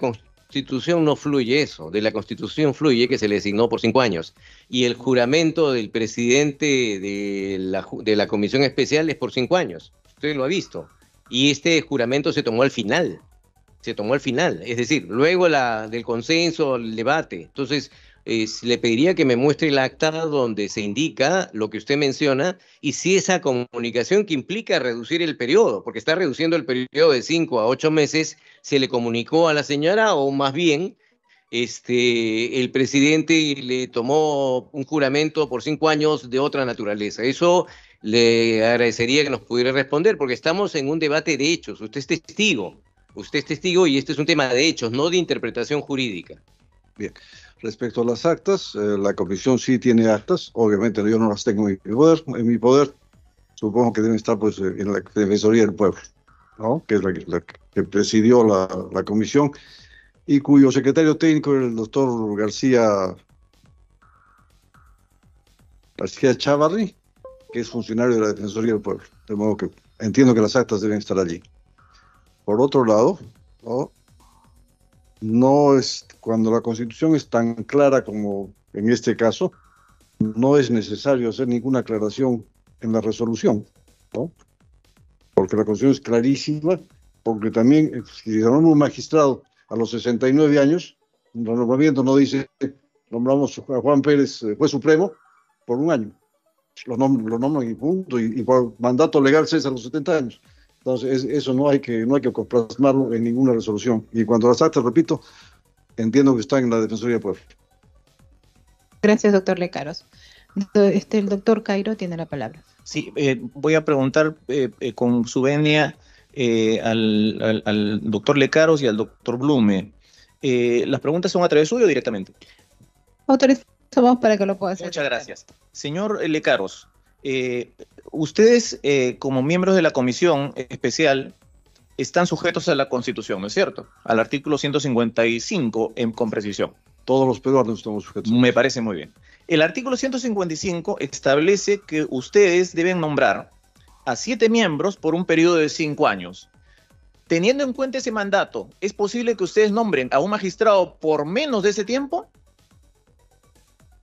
Speaker 10: Constitución no fluye eso, de la Constitución fluye que se le designó por cinco años. Y el juramento del presidente de la, de la Comisión Especial es por cinco años. Usted lo ha visto. Y este juramento se tomó al final. Se tomó al final. Es decir, luego del consenso, el debate. Entonces, eh, le pediría que me muestre el acta donde se indica lo que usted menciona y si esa comunicación que implica reducir el periodo, porque está reduciendo el periodo de cinco a ocho meses, se le comunicó a la señora o más bien este, el presidente le tomó un juramento por cinco años de otra naturaleza. Eso le agradecería que nos pudiera responder, porque estamos en un debate de hechos. Usted es testigo, usted es testigo y este es un tema de hechos, no de interpretación jurídica.
Speaker 1: Bien. Respecto a las actas, eh, la comisión sí tiene actas. Obviamente yo no las tengo en mi poder. Supongo que deben estar pues, en la Defensoría del Pueblo, ¿no? que es la que presidió la, la comisión y cuyo secretario técnico era el doctor García García Chavarri, que es funcionario de la Defensoría del Pueblo. De modo que entiendo que las actas deben estar allí. Por otro lado, ¿no? No es cuando la Constitución es tan clara como en este caso, no es necesario hacer ninguna aclaración en la resolución, ¿no? Porque la Constitución es clarísima, porque también eh, si nombramos un magistrado a los 69 años, el nombramiento no dice nombramos a Juan Pérez eh, juez supremo por un año. Lo, nom- lo nombran y punto, y por mandato legal cesa a los 70 años. Entonces, es- eso no hay que no hay que plasmarlo en ninguna resolución. Y cuando las actas, repito, entiendo que están en la Defensoría del Pueblo.
Speaker 5: Gracias, doctor Lecaros. Este, el doctor Cairo tiene la palabra.
Speaker 14: Sí, eh, voy a preguntar eh, eh, con su venia eh, al, al- al doctor Lecaros y al doctor Blume. Eh, ¿Las preguntas son a través suyo o directamente?
Speaker 5: Autorizamos para que lo pueda hacer.
Speaker 14: Muchas gracias. Señor Lecaros, eh, ustedes eh, como miembros de la comisión especial están sujetos a la Constitución, ¿no es cierto? Al artículo 155 en, con precisión.
Speaker 1: Todos los peruanos estamos sujetos.
Speaker 14: Me parece muy bien. El artículo 155 establece que ustedes deben nombrar a siete miembros por un periodo de cinco años. Teniendo en cuenta ese mandato, ¿es posible que ustedes nombren a un magistrado por menos de ese tiempo?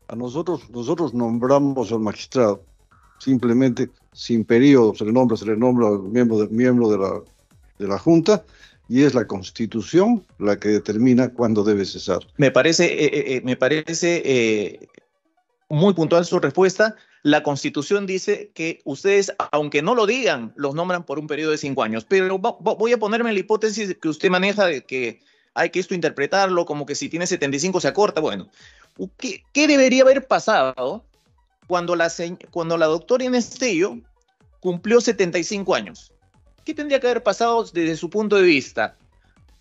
Speaker 1: A nosotros, nosotros nombramos al magistrado, simplemente sin periodo, se le nombra, se le nombra miembro de, miembro de la, de la Junta, y es la Constitución la que determina cuándo debe cesar.
Speaker 14: Me parece, eh, eh, eh, me parece muy puntual su respuesta. La Constitución dice que ustedes, aunque no lo digan, los nombran por un periodo de cinco años. Pero voy a ponerme la hipótesis que usted maneja de que hay que esto interpretarlo como que si tiene 75 se acorta. Bueno, ¿qué, qué debería haber pasado cuando la, cuando la doctora Inés Tello cumplió 75 años? ¿Qué tendría que haber pasado desde su punto de vista?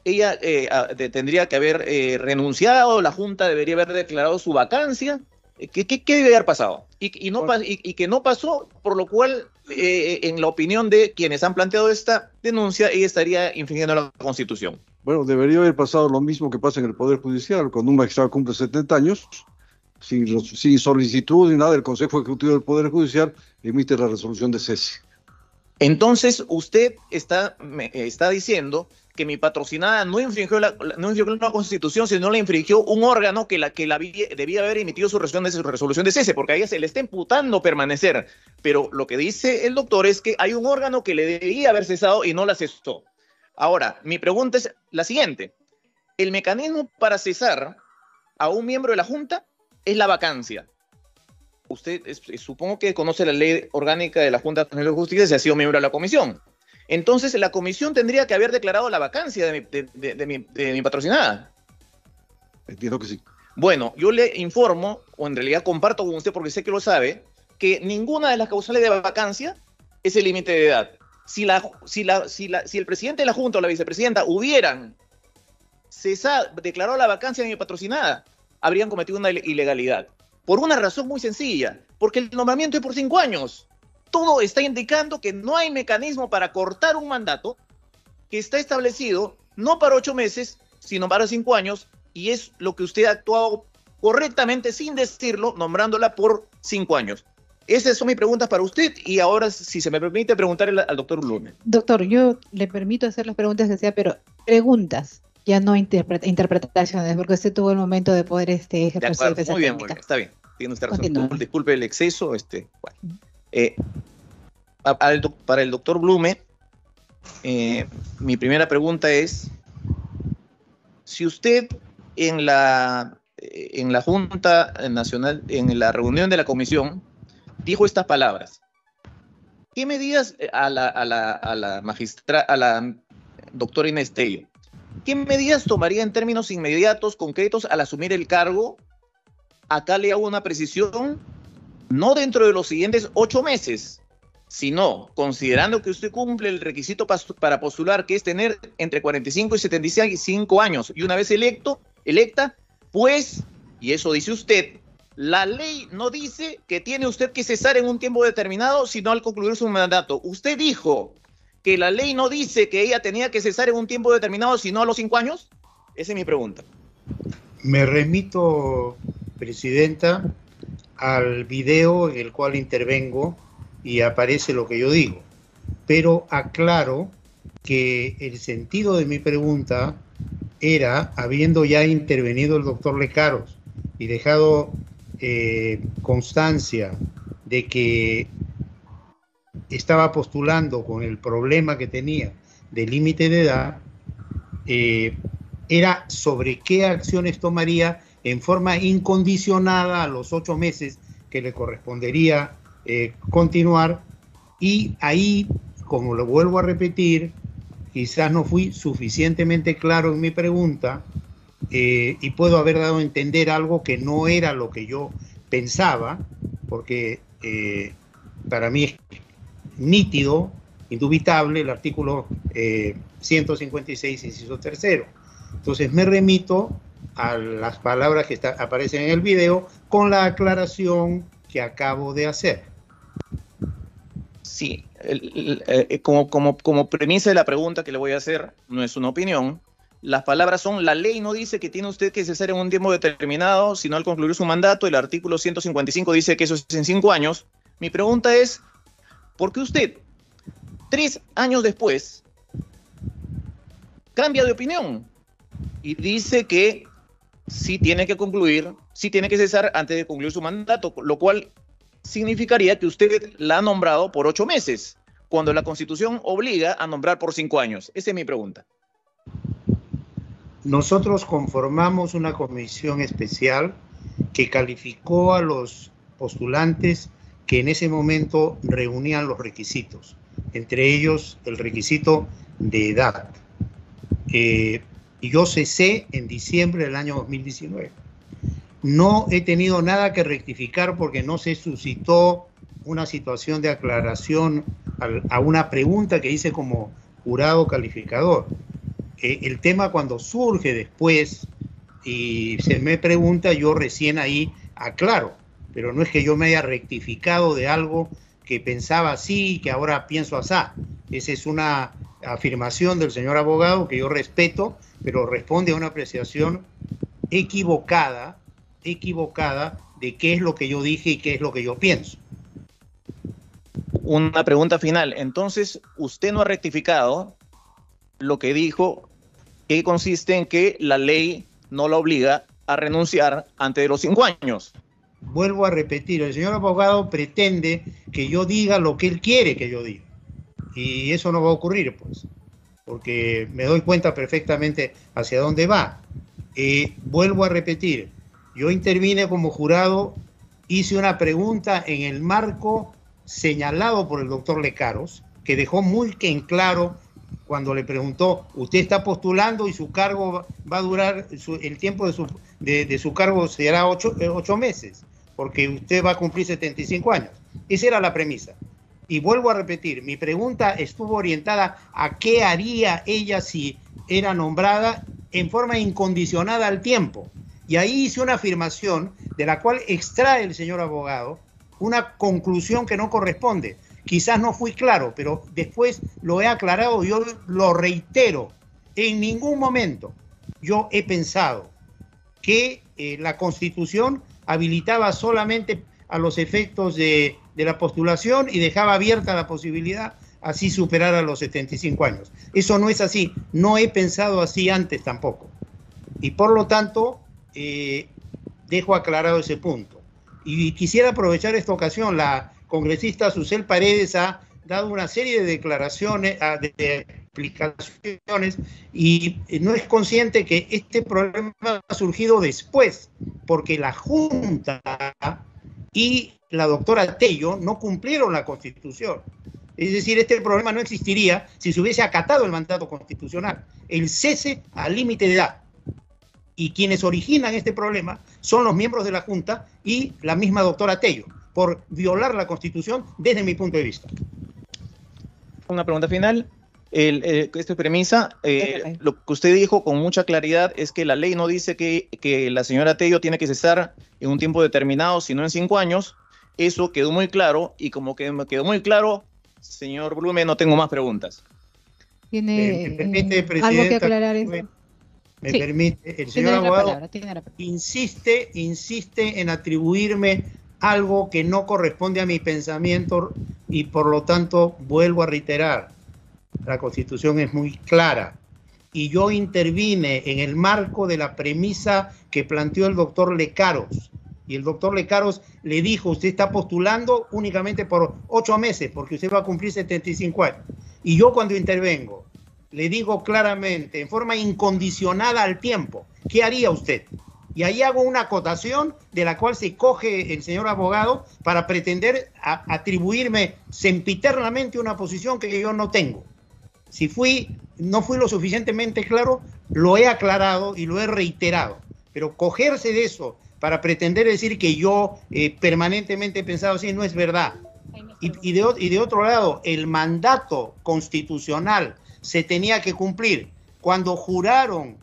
Speaker 14: ella eh, a- de- tendría que haber eh, renunciado, la Junta debería haber declarado su vacancia. Eh, ¿Qué, qué, qué debe haber pasado? Y, y no, pa- y, y que no pasó, por lo cual eh, en la opinión de quienes han planteado esta denuncia, ella estaría infringiendo la Constitución.
Speaker 1: Bueno, debería haber pasado lo mismo que pasa en el Poder Judicial, cuando un magistrado cumple 70 años, sin, solicitud ni nada, el Consejo Ejecutivo del Poder Judicial emite la resolución de cese.
Speaker 14: Entonces, usted está, está diciendo que mi patrocinada no infringió la, no infringió la Constitución, sino la infringió un órgano que la que la debía haber emitido su resolución de, su resolución de cese, porque a ella se le está imputando permanecer. Pero lo que dice el doctor es que hay un órgano que le debía haber cesado y no la cesó. Ahora, mi pregunta es la siguiente. El mecanismo para cesar a un miembro de la Junta es la vacancia. Usted supongo que conoce la ley orgánica de la Junta de Justicia y ha sido miembro de la comisión. Entonces la comisión tendría que haber declarado la vacancia de mi, de mi patrocinada.
Speaker 1: Entiendo que sí.
Speaker 14: Bueno, yo le informo, o en realidad comparto con usted porque sé que lo sabe, que ninguna de las causales de vacancia es el límite de edad. Si, la, si, la, si, la, si el presidente de la Junta o la vicepresidenta hubieran cesado, declarado la vacancia de mi patrocinada, habrían cometido una ilegalidad. Por una razón muy sencilla, porque el nombramiento es por cinco años. Todo está indicando que no hay mecanismo para cortar un mandato que está establecido no para ocho meses, sino para cinco años, y es lo que usted ha actuado correctamente sin decirlo, nombrándola por cinco años. Esas son mis preguntas para usted y ahora, si se me permite, preguntarle al doctor Lume.
Speaker 5: Doctor, yo le permito hacer las preguntas que sea, pero preguntas ya no interpretaciones, porque usted tuvo el momento de poder este,
Speaker 14: ejercer de Muy bien, muy bien, está bien. Tiene usted razón. Disculpe el exceso. Este, eh, para el doctor Blume, eh, mi primera pregunta es, si usted en la, en la Junta Nacional, en la reunión de la comisión, dijo estas palabras, ¿qué medidas eh, a la, a la, a la magistra, a la doctora Inés Tello, ¿Qué medidas tomaría en términos inmediatos, concretos, al asumir el cargo? Acá le hago una precisión, no dentro de los siguientes ocho meses, sino considerando que usted cumple el requisito para postular, que es tener entre 45 y 75 años, y una vez electo, electa, pues, y eso dice usted, la ley no dice que tiene usted que cesar en un tiempo determinado, sino al concluir su mandato. Usted dijo que la ley no dice que ella tenía que cesar en un tiempo determinado, sino a los cinco años? Esa es mi pregunta.
Speaker 3: Me remito, Presidenta, al video en el cual intervengo y aparece lo que yo digo. Pero aclaro que el sentido de mi pregunta era, habiendo ya intervenido el doctor Lecaros y dejado eh, constancia de que estaba postulando con el problema que tenía de límite de edad, eh, era sobre qué acciones tomaría en forma incondicionada a los ocho meses que le correspondería eh, continuar. Y ahí, como lo vuelvo a repetir, quizás no fui suficientemente claro en mi pregunta eh, y puedo haber dado a entender algo que no era lo que yo pensaba, porque para mí es nítido, indubitable, el artículo 156, eh, inciso tercero. Entonces me remito a las palabras que aparecen en el video con la aclaración que acabo de hacer.
Speaker 14: Sí, eh, como, como, como premisa de la pregunta que le voy a hacer, no es una opinión, las palabras son, la ley no dice que tiene usted que cesar en un tiempo determinado, sino al concluir su mandato, el artículo 155 dice que eso es en cinco años. Mi pregunta es, porque usted, tres años después, cambia de opinión y dice que sí tiene que concluir, sí tiene que cesar antes de concluir su mandato, lo cual significaría que usted la ha nombrado por ocho meses, cuando la Constitución obliga a nombrar por cinco años. Esa es mi pregunta.
Speaker 3: Nosotros conformamos una comisión especial que calificó a los postulantes que en ese momento reunían los requisitos, entre ellos el requisito de edad. Eh, y yo cesé en diciembre del año 2019. No he tenido nada que rectificar porque no se suscitó una situación de aclaración a, una pregunta que hice como jurado calificador. Eh, el tema cuando surge después y se me pregunta, yo recién ahí aclaro pero no es que yo me haya rectificado de algo que pensaba así, que ahora pienso así. Esa es una afirmación del señor abogado que yo respeto, pero responde a una apreciación equivocada, equivocada de qué es lo que yo dije y qué es lo que yo pienso.
Speaker 14: Una pregunta final. Entonces, usted no ha rectificado lo que dijo, que consiste en que la ley no la obliga a renunciar antes de los cinco años.
Speaker 3: Vuelvo a repetir, el señor abogado pretende que yo diga lo que él quiere que yo diga. Y eso no va a ocurrir, pues, porque me doy cuenta perfectamente hacia dónde va. Eh, vuelvo a repetir, yo intervine como jurado, hice una pregunta en el marco señalado por el doctor Lecaros, que dejó muy en claro cuando le preguntó, usted está postulando y su cargo va a durar, el tiempo de su, de, su cargo será ocho, eh, ocho, meses, porque usted va a cumplir 75 años. Esa era la premisa. Y vuelvo a repetir, mi pregunta estuvo orientada a qué haría ella si era nombrada en forma incondicionada al tiempo. Y ahí hice una afirmación de la cual extrae el señor abogado una conclusión que no corresponde. Quizás no fui claro, pero después lo he aclarado, yo lo reitero. En ningún momento yo he pensado que eh, la constitución habilitaba solamente a los efectos de, la postulación y dejaba abierta la posibilidad así superar a los 75 años. Eso no es así, no he pensado así antes tampoco. Y por lo tanto, eh, dejo aclarado ese punto. Y quisiera aprovechar esta ocasión, la congresista Susel Paredes ha dado una serie de declaraciones, ah, de explicaciones, y no es consciente que este problema ha surgido después, porque la Junta y la doctora Tello no cumplieron la Constitución. Es decir, este problema no existiría si se hubiese acatado el mandato constitucional, el cese al límite de edad. Y quienes originan este problema son los miembros de la Junta y la misma doctora Tello por violar la Constitución desde mi punto de vista.
Speaker 14: Una pregunta final. El, esta premisa, eh, lo que usted dijo con mucha claridad es que la ley no dice que, que la señora Tello tiene que cesar en un tiempo determinado, sino en cinco años. Eso quedó muy claro y como que me quedó muy claro, señor Blume, no tengo más preguntas.
Speaker 5: ¿Tiene eh, algo que aclarar eso?
Speaker 3: Me permite, el señor abogado insiste, insiste en atribuirme algo que no corresponde a mi pensamiento y por lo tanto vuelvo a reiterar, la constitución es muy clara y yo intervine en el marco de la premisa que planteó el doctor Lecaros. Y el doctor Lecaros le dijo, usted está postulando únicamente por ocho meses porque usted va a cumplir 75 años. Y yo cuando intervengo, le digo claramente, en forma incondicionada al tiempo, ¿qué haría usted? Y ahí hago una acotación de la cual se coge el señor abogado para pretender atribuirme sempiternamente una posición que yo no tengo. Si fui, no fui lo suficientemente claro, lo he aclarado y lo he reiterado. Pero cogerse de eso para pretender decir que yo eh, permanentemente he pensado así no es verdad. Y, y, de, y de otro lado, el mandato constitucional se tenía que cumplir. Cuando juraron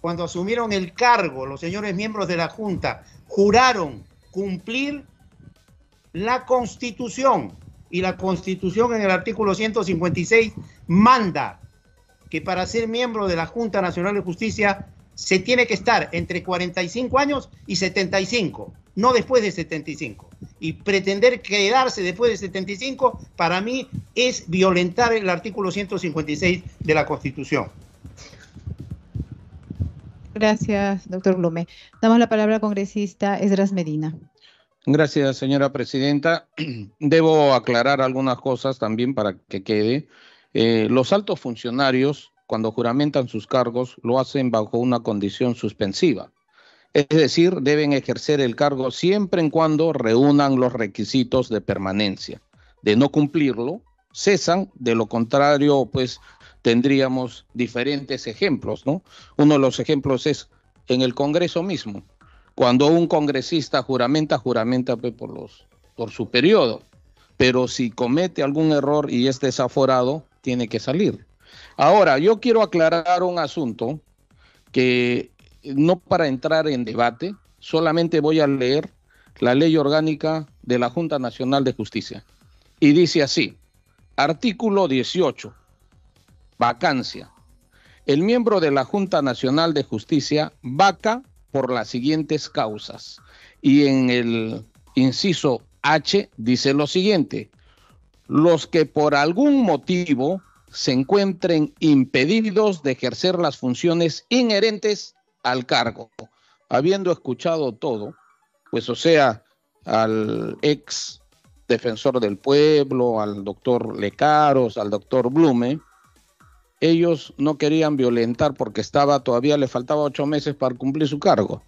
Speaker 3: cuando asumieron el cargo, los señores miembros de la Junta juraron cumplir la Constitución. Y la Constitución en el artículo 156 manda que para ser miembro de la Junta Nacional de Justicia se tiene que estar entre 45 años y 75, no después de 75. Y pretender quedarse después de 75, para mí, es violentar el artículo 156 de la Constitución.
Speaker 5: Gracias, doctor Blume. Damos la palabra al congresista Esdras Medina.
Speaker 8: Gracias, señora presidenta. Debo aclarar algunas cosas también para que quede. Eh, los altos funcionarios, cuando juramentan sus cargos, lo hacen bajo una condición suspensiva. Es decir, deben ejercer el cargo siempre en cuando reúnan los requisitos de permanencia. De no cumplirlo, cesan, de lo contrario, pues tendríamos diferentes ejemplos, ¿no? Uno de los ejemplos es en el Congreso mismo. Cuando un congresista juramenta, juramenta pues, por, por su periodo, pero si comete algún error y es desaforado, tiene que salir. Ahora, yo quiero aclarar un asunto que no para entrar en debate, solamente voy a leer la ley orgánica de la Junta Nacional de Justicia. y dice así, artículo 18, vacancia. El miembro de la Junta Nacional de Justicia vaca por las siguientes causas. Y en el inciso H dice lo siguiente, los que por algún motivo se encuentren impedidos de ejercer las funciones inherentes al cargo. Habiendo escuchado todo, pues o sea, al ex defensor del pueblo, al doctor Lecaros, al doctor Blume, ellos no querían violentar porque estaba todavía le faltaba ocho meses para cumplir su cargo.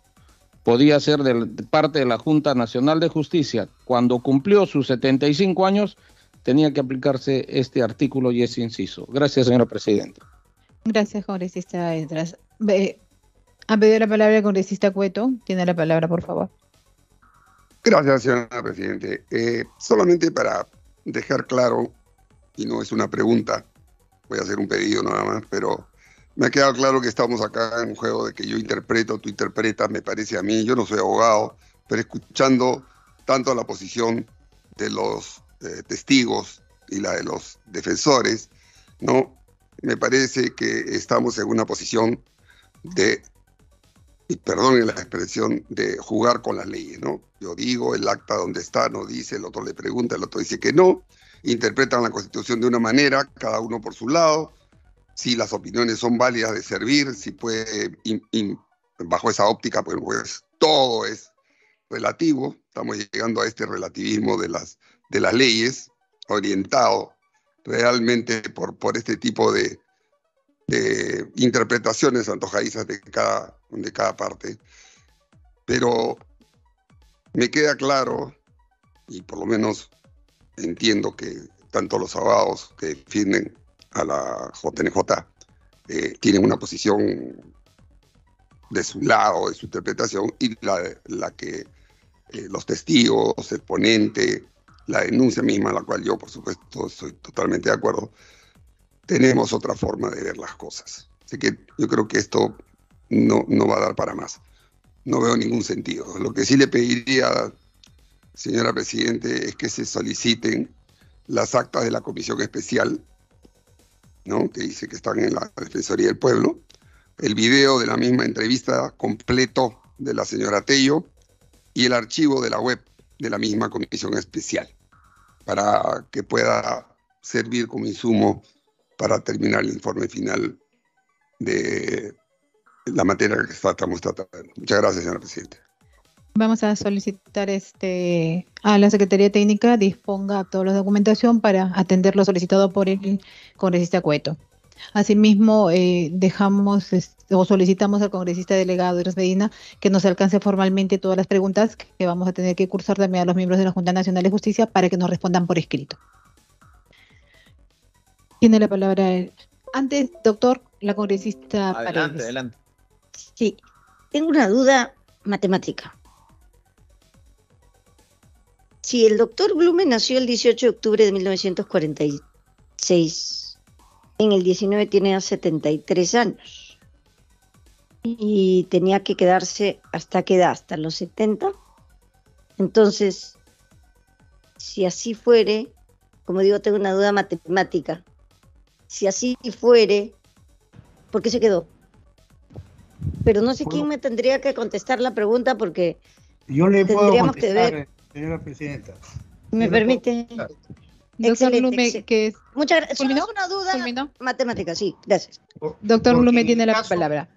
Speaker 8: Podía ser de parte de la Junta Nacional de Justicia. Cuando cumplió sus 75 años, tenía que aplicarse este artículo y ese inciso. Gracias, señora presidenta.
Speaker 5: Gracias, congresista Edras. Ha pedido la palabra el congresista Cueto. Tiene la palabra, por favor.
Speaker 15: Gracias, señora presidente. Eh, solamente para dejar claro, y no es una pregunta, voy a hacer un pedido nada más, pero me ha quedado claro que estamos acá en un juego de que yo interpreto, tú interpretas, me parece a mí, yo no soy abogado, pero escuchando tanto la posición de los testigos y la de los defensores, ¿no? Me parece que estamos en una posición de, y perdonen la expresión, de jugar con las leyes, ¿no? Yo digo, el acta donde está no dice, el otro le pregunta, el otro dice que no, interpretan la Constitución de una manera, cada uno por su lado, si las opiniones son válidas de servir, si puede, bajo esa óptica, pues, pues todo es relativo, estamos llegando a este relativismo de las de las leyes, orientado realmente por, por este tipo de, interpretaciones antojadizas de cada, de cada parte. Pero me queda claro, y por lo menos entiendo que tanto los abogados que defienden a la JNJ eh, tienen una posición de su lado, de su interpretación, y la, la que eh, los testigos, el ponente, la denuncia misma, la cual yo, por supuesto, estoy totalmente de acuerdo, tenemos otra forma de ver las cosas. Así que yo creo que esto no, no va a dar para más. No veo ningún sentido. Lo que sí le pediría, señora Presidente, es que se soliciten las actas de la comisión especial, ¿no? que dice que están en la Defensoría del Pueblo, el video de la misma entrevista completo de la señora Tello y el archivo de la web de la misma comisión especial para que pueda servir como insumo para terminar el informe final de la materia que estamos tratando. Muchas gracias, señora Presidenta.
Speaker 5: Vamos a solicitar este a la Secretaría Técnica disponga toda la documentación para atender lo solicitado por el congresista Cueto. Asimismo, eh, dejamos o solicitamos al congresista delegado Eres Medina que nos alcance formalmente todas las preguntas que vamos a tener que cursar también a los miembros de la Junta Nacional de Justicia para que nos respondan por escrito. Tiene la palabra. Antes, doctor, la congresista.
Speaker 14: Adelante, adelante.
Speaker 13: Sí, tengo una duda matemática. Si el doctor Blume nació el 18 de octubre de 1946, en el 19 tiene 73 años y tenía que quedarse hasta qué edad, hasta los 70. Entonces, si así fuere, como digo, tengo una duda matemática, si así fuere, ¿por qué se quedó? Pero no sé quién me tendría que contestar la pregunta porque
Speaker 3: yo le
Speaker 13: tendríamos que ver.
Speaker 3: Señora presidenta.
Speaker 13: ¿Me permite?
Speaker 5: Excelente. que
Speaker 13: Muchas gracias. Una duda matemática, sí, gracias.
Speaker 5: Doctor Blume tiene la palabra.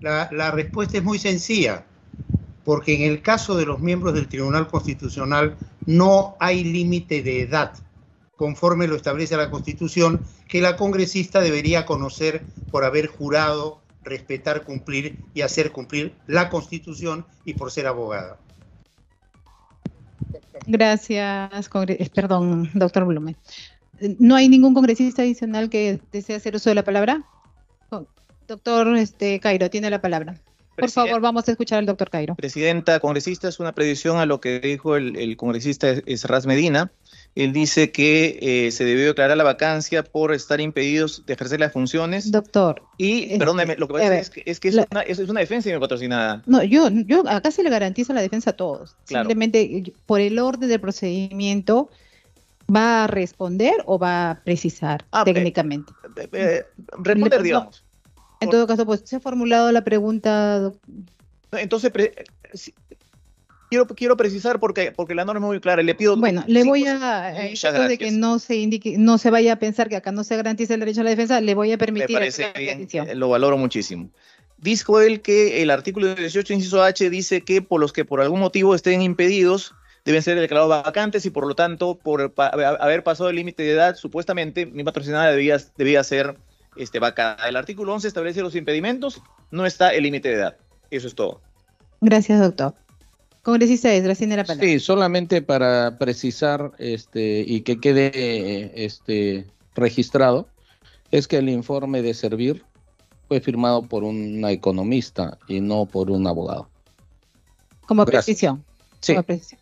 Speaker 3: La, la respuesta es muy sencilla, porque en el caso de los miembros del Tribunal Constitucional no hay límite de edad, conforme lo establece la Constitución, que la congresista debería conocer por haber jurado respetar, cumplir y hacer cumplir la Constitución y por ser abogada.
Speaker 5: Gracias, perdón, doctor Blume. ¿No hay ningún congresista adicional que desee hacer uso de la palabra? Oh, doctor este, Cairo, tiene la palabra. Por favor, vamos a escuchar al doctor Cairo.
Speaker 14: Presidenta, congresista, es una predicción a lo que dijo el, el congresista Esraz Medina. Él dice que eh, se debió declarar la vacancia por estar impedidos de ejercer las funciones.
Speaker 5: Doctor.
Speaker 14: Y, este, perdóneme, lo que pasa es que, es, que es, una, es, una, defensa patrocinada.
Speaker 5: No, yo, yo acá se le garantiza la defensa a todos. Simplemente por el orden del procedimiento, ¿Va a responder o va a precisar
Speaker 14: Ah,
Speaker 5: técnicamente?
Speaker 14: Eh, eh, responder,
Speaker 5: No,
Speaker 14: digamos.
Speaker 5: En todo caso, pues se ha formulado la pregunta.
Speaker 14: Entonces, pre- eh, si- quiero, quiero precisar porque, porque la norma es muy clara. Le pido.
Speaker 5: Bueno, le voy a,
Speaker 14: Muchas
Speaker 5: caso de que no se indique, no se vaya a pensar que acá no se garantiza el derecho a la defensa, le voy a
Speaker 14: Me
Speaker 5: permitir
Speaker 14: parece
Speaker 5: hacer la
Speaker 14: bien, eh, lo valoro muchísimo. Dijo él que el artículo 18, inciso H, dice que por los que por algún motivo estén impedidos deben ser declarados vacantes y por lo tanto, por pa- haber pasado el límite de edad, supuestamente mi patrocinada debía, debía ser este, vacada. El artículo 11 establece los impedimentos, no está el límite de edad. Eso es todo.
Speaker 5: Gracias, doctor. Congresista Esdra, tiene la palabra.
Speaker 8: Sí, solamente para precisar este, y que quede este, registrado, es que el informe de servir fue firmado por una economista y no por un abogado.
Speaker 5: Como
Speaker 8: Gracias.
Speaker 5: precisión.
Speaker 8: Sí.
Speaker 5: Como precisión.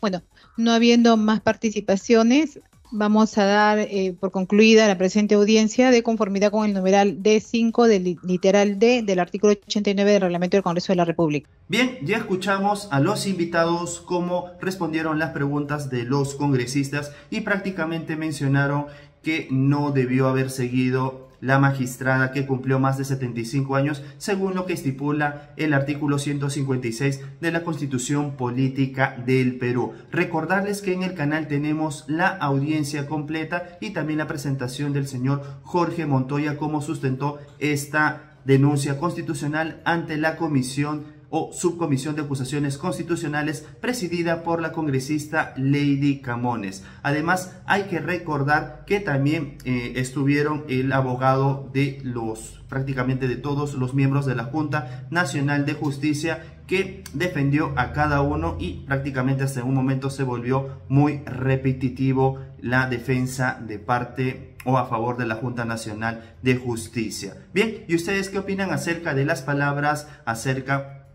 Speaker 5: Bueno, no habiendo más participaciones, vamos a dar eh, por concluida la presente audiencia de conformidad con el numeral D5 del li- literal D del artículo 89 del Reglamento del Congreso de la República.
Speaker 4: Bien, ya escuchamos a los invitados cómo respondieron las preguntas de los congresistas y prácticamente mencionaron que no debió haber seguido la magistrada que cumplió más de 75 años, según lo que estipula el artículo 156 de la Constitución Política del Perú. Recordarles que en el canal tenemos la audiencia completa y también la presentación del señor Jorge Montoya, cómo sustentó esta denuncia constitucional ante la Comisión o Subcomisión de Acusaciones Constitucionales presidida por la congresista Lady Camones. Además, hay que recordar que también eh, estuvieron el abogado de los prácticamente de todos los miembros de la Junta Nacional de Justicia que defendió a cada uno y prácticamente hasta un momento se volvió muy repetitivo la defensa de parte o a favor de la Junta Nacional de Justicia. Bien, ¿y ustedes qué opinan acerca de las palabras acerca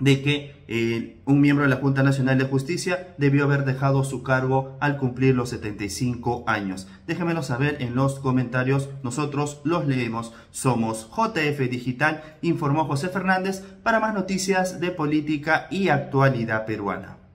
Speaker 4: de que eh, un miembro de la Junta Nacional de Justicia debió haber dejado su cargo al cumplir los 75 años. Déjenmelo saber en los comentarios, nosotros los leemos. Somos JF Digital, informó José Fernández para más noticias de política y actualidad peruana.